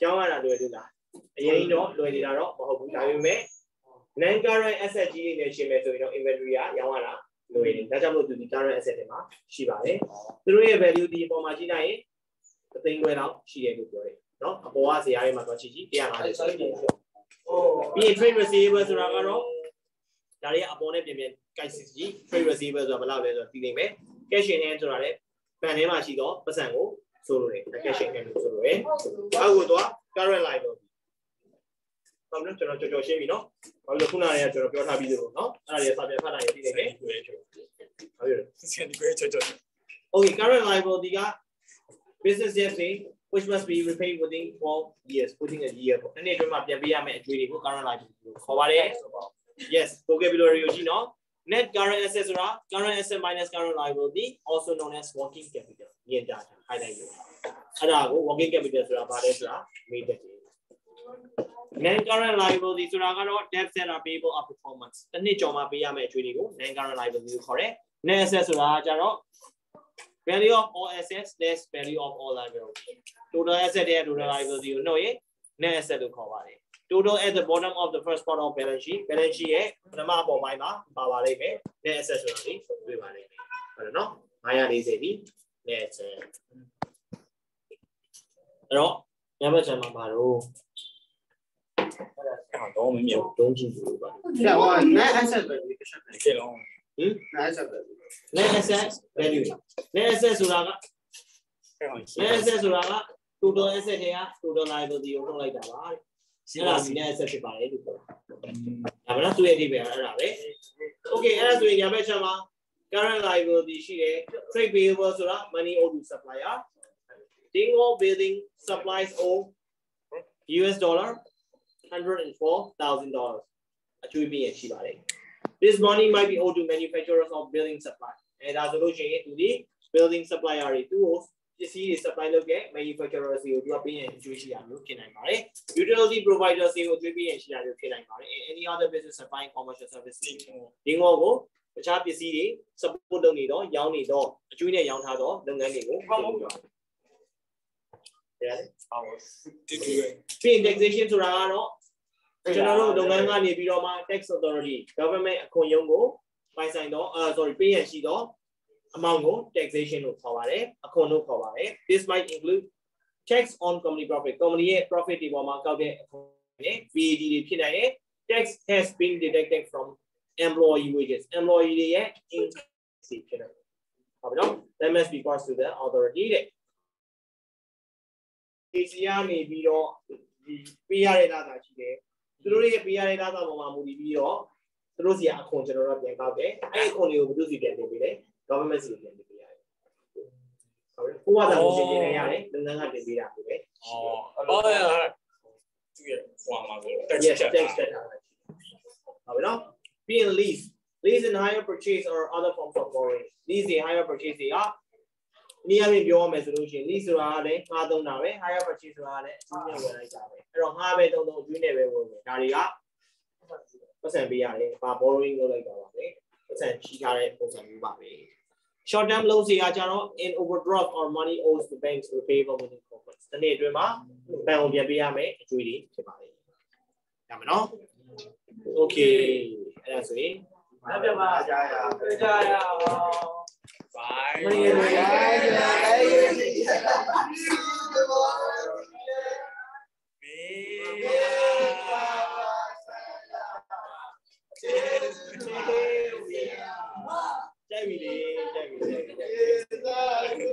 ကြောင်းရတာလွယ်လို့လား အရင်တော့လွယ်နေတာတော့မဟုတ်ဘူးဒါပေမဲ့ non current asset ကြီးတွေနဲ့ရှင်းမယ်ဆိုရင်တော့ inventory ကရောင်းရတာလွယ်တယ်ဒါကြောင့်မို့သူဒီ current asset တွေမှာရှိပါတယ်သူတို့ရဲ့ value ဒီအပေါ်မှာကြည့်လိုက်ရင်အသိန်းခွဲတော့ရှိတယ်လို့ပြောတယ်နော်အပေါ်ကဇာတ်ရိုက်မှာတော့ချီချီ150ဆိုပြီးပြီးရင် trade receiver ဆိုတာကတော့ဒါတွေကအပေါ်နဲ့ပြင်ပြင်ကိုက်စစ်ကြီး trade receiver ဆိုတာဘယ်လောက်လဲဆိုတော့သိနေမယ် cash in hand ဆိုတာလည်းဘဏ်ထဲမှာရှိတော့ပတ်စံကိုဆိုလိုတယ် cash in hand လို့ဆိုလိုတယ်အောက်ကိုတော့ current liability ဘာလို့ကျွန်တော်ကြော်ကြော်ရှင်းပြီနော်ဘာလို့ခုနကကျွန်တော်ပြောထားပြီးသလိုနော်အဲ့ဒါတွေစာပြန်ဖတ်လိုက်ရင်သိနေမယ်ဟုတ်ပြီ စန်ဒီကွေချေချေ Okay current liability က business debt တွေ which must be repaid within 12 years within a year ပေါ့။အဲ့ဒီအတွင်းမှာပြန်ပေးရမယ့်အကျွေးတွေကို current liability လို့ခေါ်ပါတယ်။ Yes vocabulary ကိုကြည့်နော် net current asset ဆိုတာ current asset minus current liability also known as working capital မြင်ကြတာ highlight လို့အဲ့ဒါကို working capital ဆိုတာဘာလဲဆိုတာမေးတတ်တယ် non current liability ဆိုတာကတော့ debt that are payable up to 12 months တစ်နှစ်ကျော်မှပေးရမယ့်အကျွေးတွေကို non current liability လို့ခေါ်တယ် net asset ဆိုတာကျတော့ value of all assets less value of all liability total asset ရဲ့ total liability ကိုနှုတ်ရင် net asset လို့ခေါ်ပါတယ် total at the bottom of the first part of balance sheet balance sheet ရဲ့ပထမအပေါ်ပိုင်းမှာပါပါလိမ့်မယ် net asset ဆိုတာလေးတွေ့ပါလိမ့်မယ်ဟုတ်တယ်နော်940ပြီ net asset အဲ့တော့ညဘက်ချမ်းမှာပါတော့ အဲ့ဟာတော့မမြင်ဘူး don't ကြည့်ဘူးပါ 对，我 net asset value 是什么 ဒီခေတ်လုံး ？net asset value。 net asset value net asset ဆိုတာက အဲ့ဟာ net asset ဆိုတာက total asset တွေက total liability ကိုထုတ်လိုက်တာပါတဲ့အဲ့ဒါ net asset ဖြစ်ပါတယ်လို့ပြောတာဒါမှမဟုတ်သူရဲ့အဓိပ္ပာယ်အဲ့ဒါပဲ okay အဲ့ဒါဆိုရင်ညာဘက်ချက်မှာ current liability ရှိတယ် trade payable ဆိုတာ money owed to supplier Dingo building supplies owe US dollar 104,000 dollars အကျွေးပေးရရှိပါတယ် This money might be owed to manufacturers of building supply အဲဒါဆိုလို့ရှိရင်သူဒီ building supplier တွေသူ့ကိုပစ္စည်းတွေ supply လုပ်တဲ့ manufacturers တွေကိုသူကပေးရင်အကျွေးရှိရမျိုးဖြစ်နိုင်ပါတယ် utility providers တွေကိုအကျွေးပေးရင်ရှိရမျိုးဖြစ်နိုင်ပါတယ် any other business supplying commercial service ဒီငေါကိုတခြားပစ္စည်းတွေ support လုပ်နေတော့ရောင်းနေတော့အကျွေးနဲ့ရောင်းထားတော့လုပ်ငန်းတွေကိုပြောင်းလို့ရတယ်ရတယ် တူတူပဲ ပြီး indexation ဆိုတာကတော့ ကျွန်တော်တို့လုပ်ငန်းကနေပြီးတော့မှ tax authority government အခွန်ရုံးကိုပိုင်ဆိုင်တော့အာ sorry ပေးရရှိတော့ amount ကို taxation လို့ခေါ်ပါတယ်အခွန်လို့ခေါ်ပါတယ် this might include tax on company profit company ရဲ့ profit တွေပေါ်မှာကောက်တဲ့အခွန်နဲ့ VAT တွေဖြစ်နိုင်တယ် tax has been deducted from employee wages employee တွေရဲ့ income ဖြစ်တယ်ဟုတ်ပြီနော် that must be passed to the authority တဲ့ AC ကနေပြီးတော့ဒီပေးရတဲ့ဒတာရှိတယ် သူတို့ရဲ့ပေးရတဲ့ဒတာပေါ်မှာမူတည်ပြီးတော့သူတို့စီကအခွန်ကျွန်တော်တို့ပြန်ကောက်တယ်အဲ့ဒီအခွန်တွေကိုဘယ်သူစီပြန်တင်ပေးလဲ government စီပြန်တင်ပေးရတယ်ဟုတ်ပြီကိုကသာကိုတင်ပေးရတယ်လုပ်ငန်းကတင်ပေးတာပဲအော်အော်သူရဲ့ဟိုမှာဆိုတက် yes ချက် tax တက်တာပဲဟုတ်ပြီနော်ပြီးရင် lease lease and hire purchase or other forms of borrowing lease တွေ hire purchase တွေက နည်းအားဖြင့်ပြောရမယ်ဆိုလို့ရှိရင် lease ဆိုတာကလည်းငှားသုံးတာပဲ hire purchase ဆိုတာကလည်းအကျိုးနဲ့ဝယ်လိုက်တာပဲအဲ့တော့ငှားပဲသုံးသုံးအကျိုးနဲ့ပဲဝယ်မယ်ဒါတွေကပတ်စံပေးရတယ်ဘာ borrowing လုပ်လိုက်တာပါပဲပတ်စံချီထားတဲ့ပုံစံမျိုးပါပဲ short term loans တွေကကျတော့ in overdraft or money owes the banks to pay for within corporates ဒီနေ့အတွင်းမှာဘဏ်ကိုပြန်ပေးရမယ်အကျိုးတွေဖြစ်ပါတယ်ရမယ်နော် okay အဲ့ဒါဆိုရင်နောက်ပြပါကြာရကြာရ မေကြိုက်ပြီလေကြိုက်ပြီကြိုက်ပြီ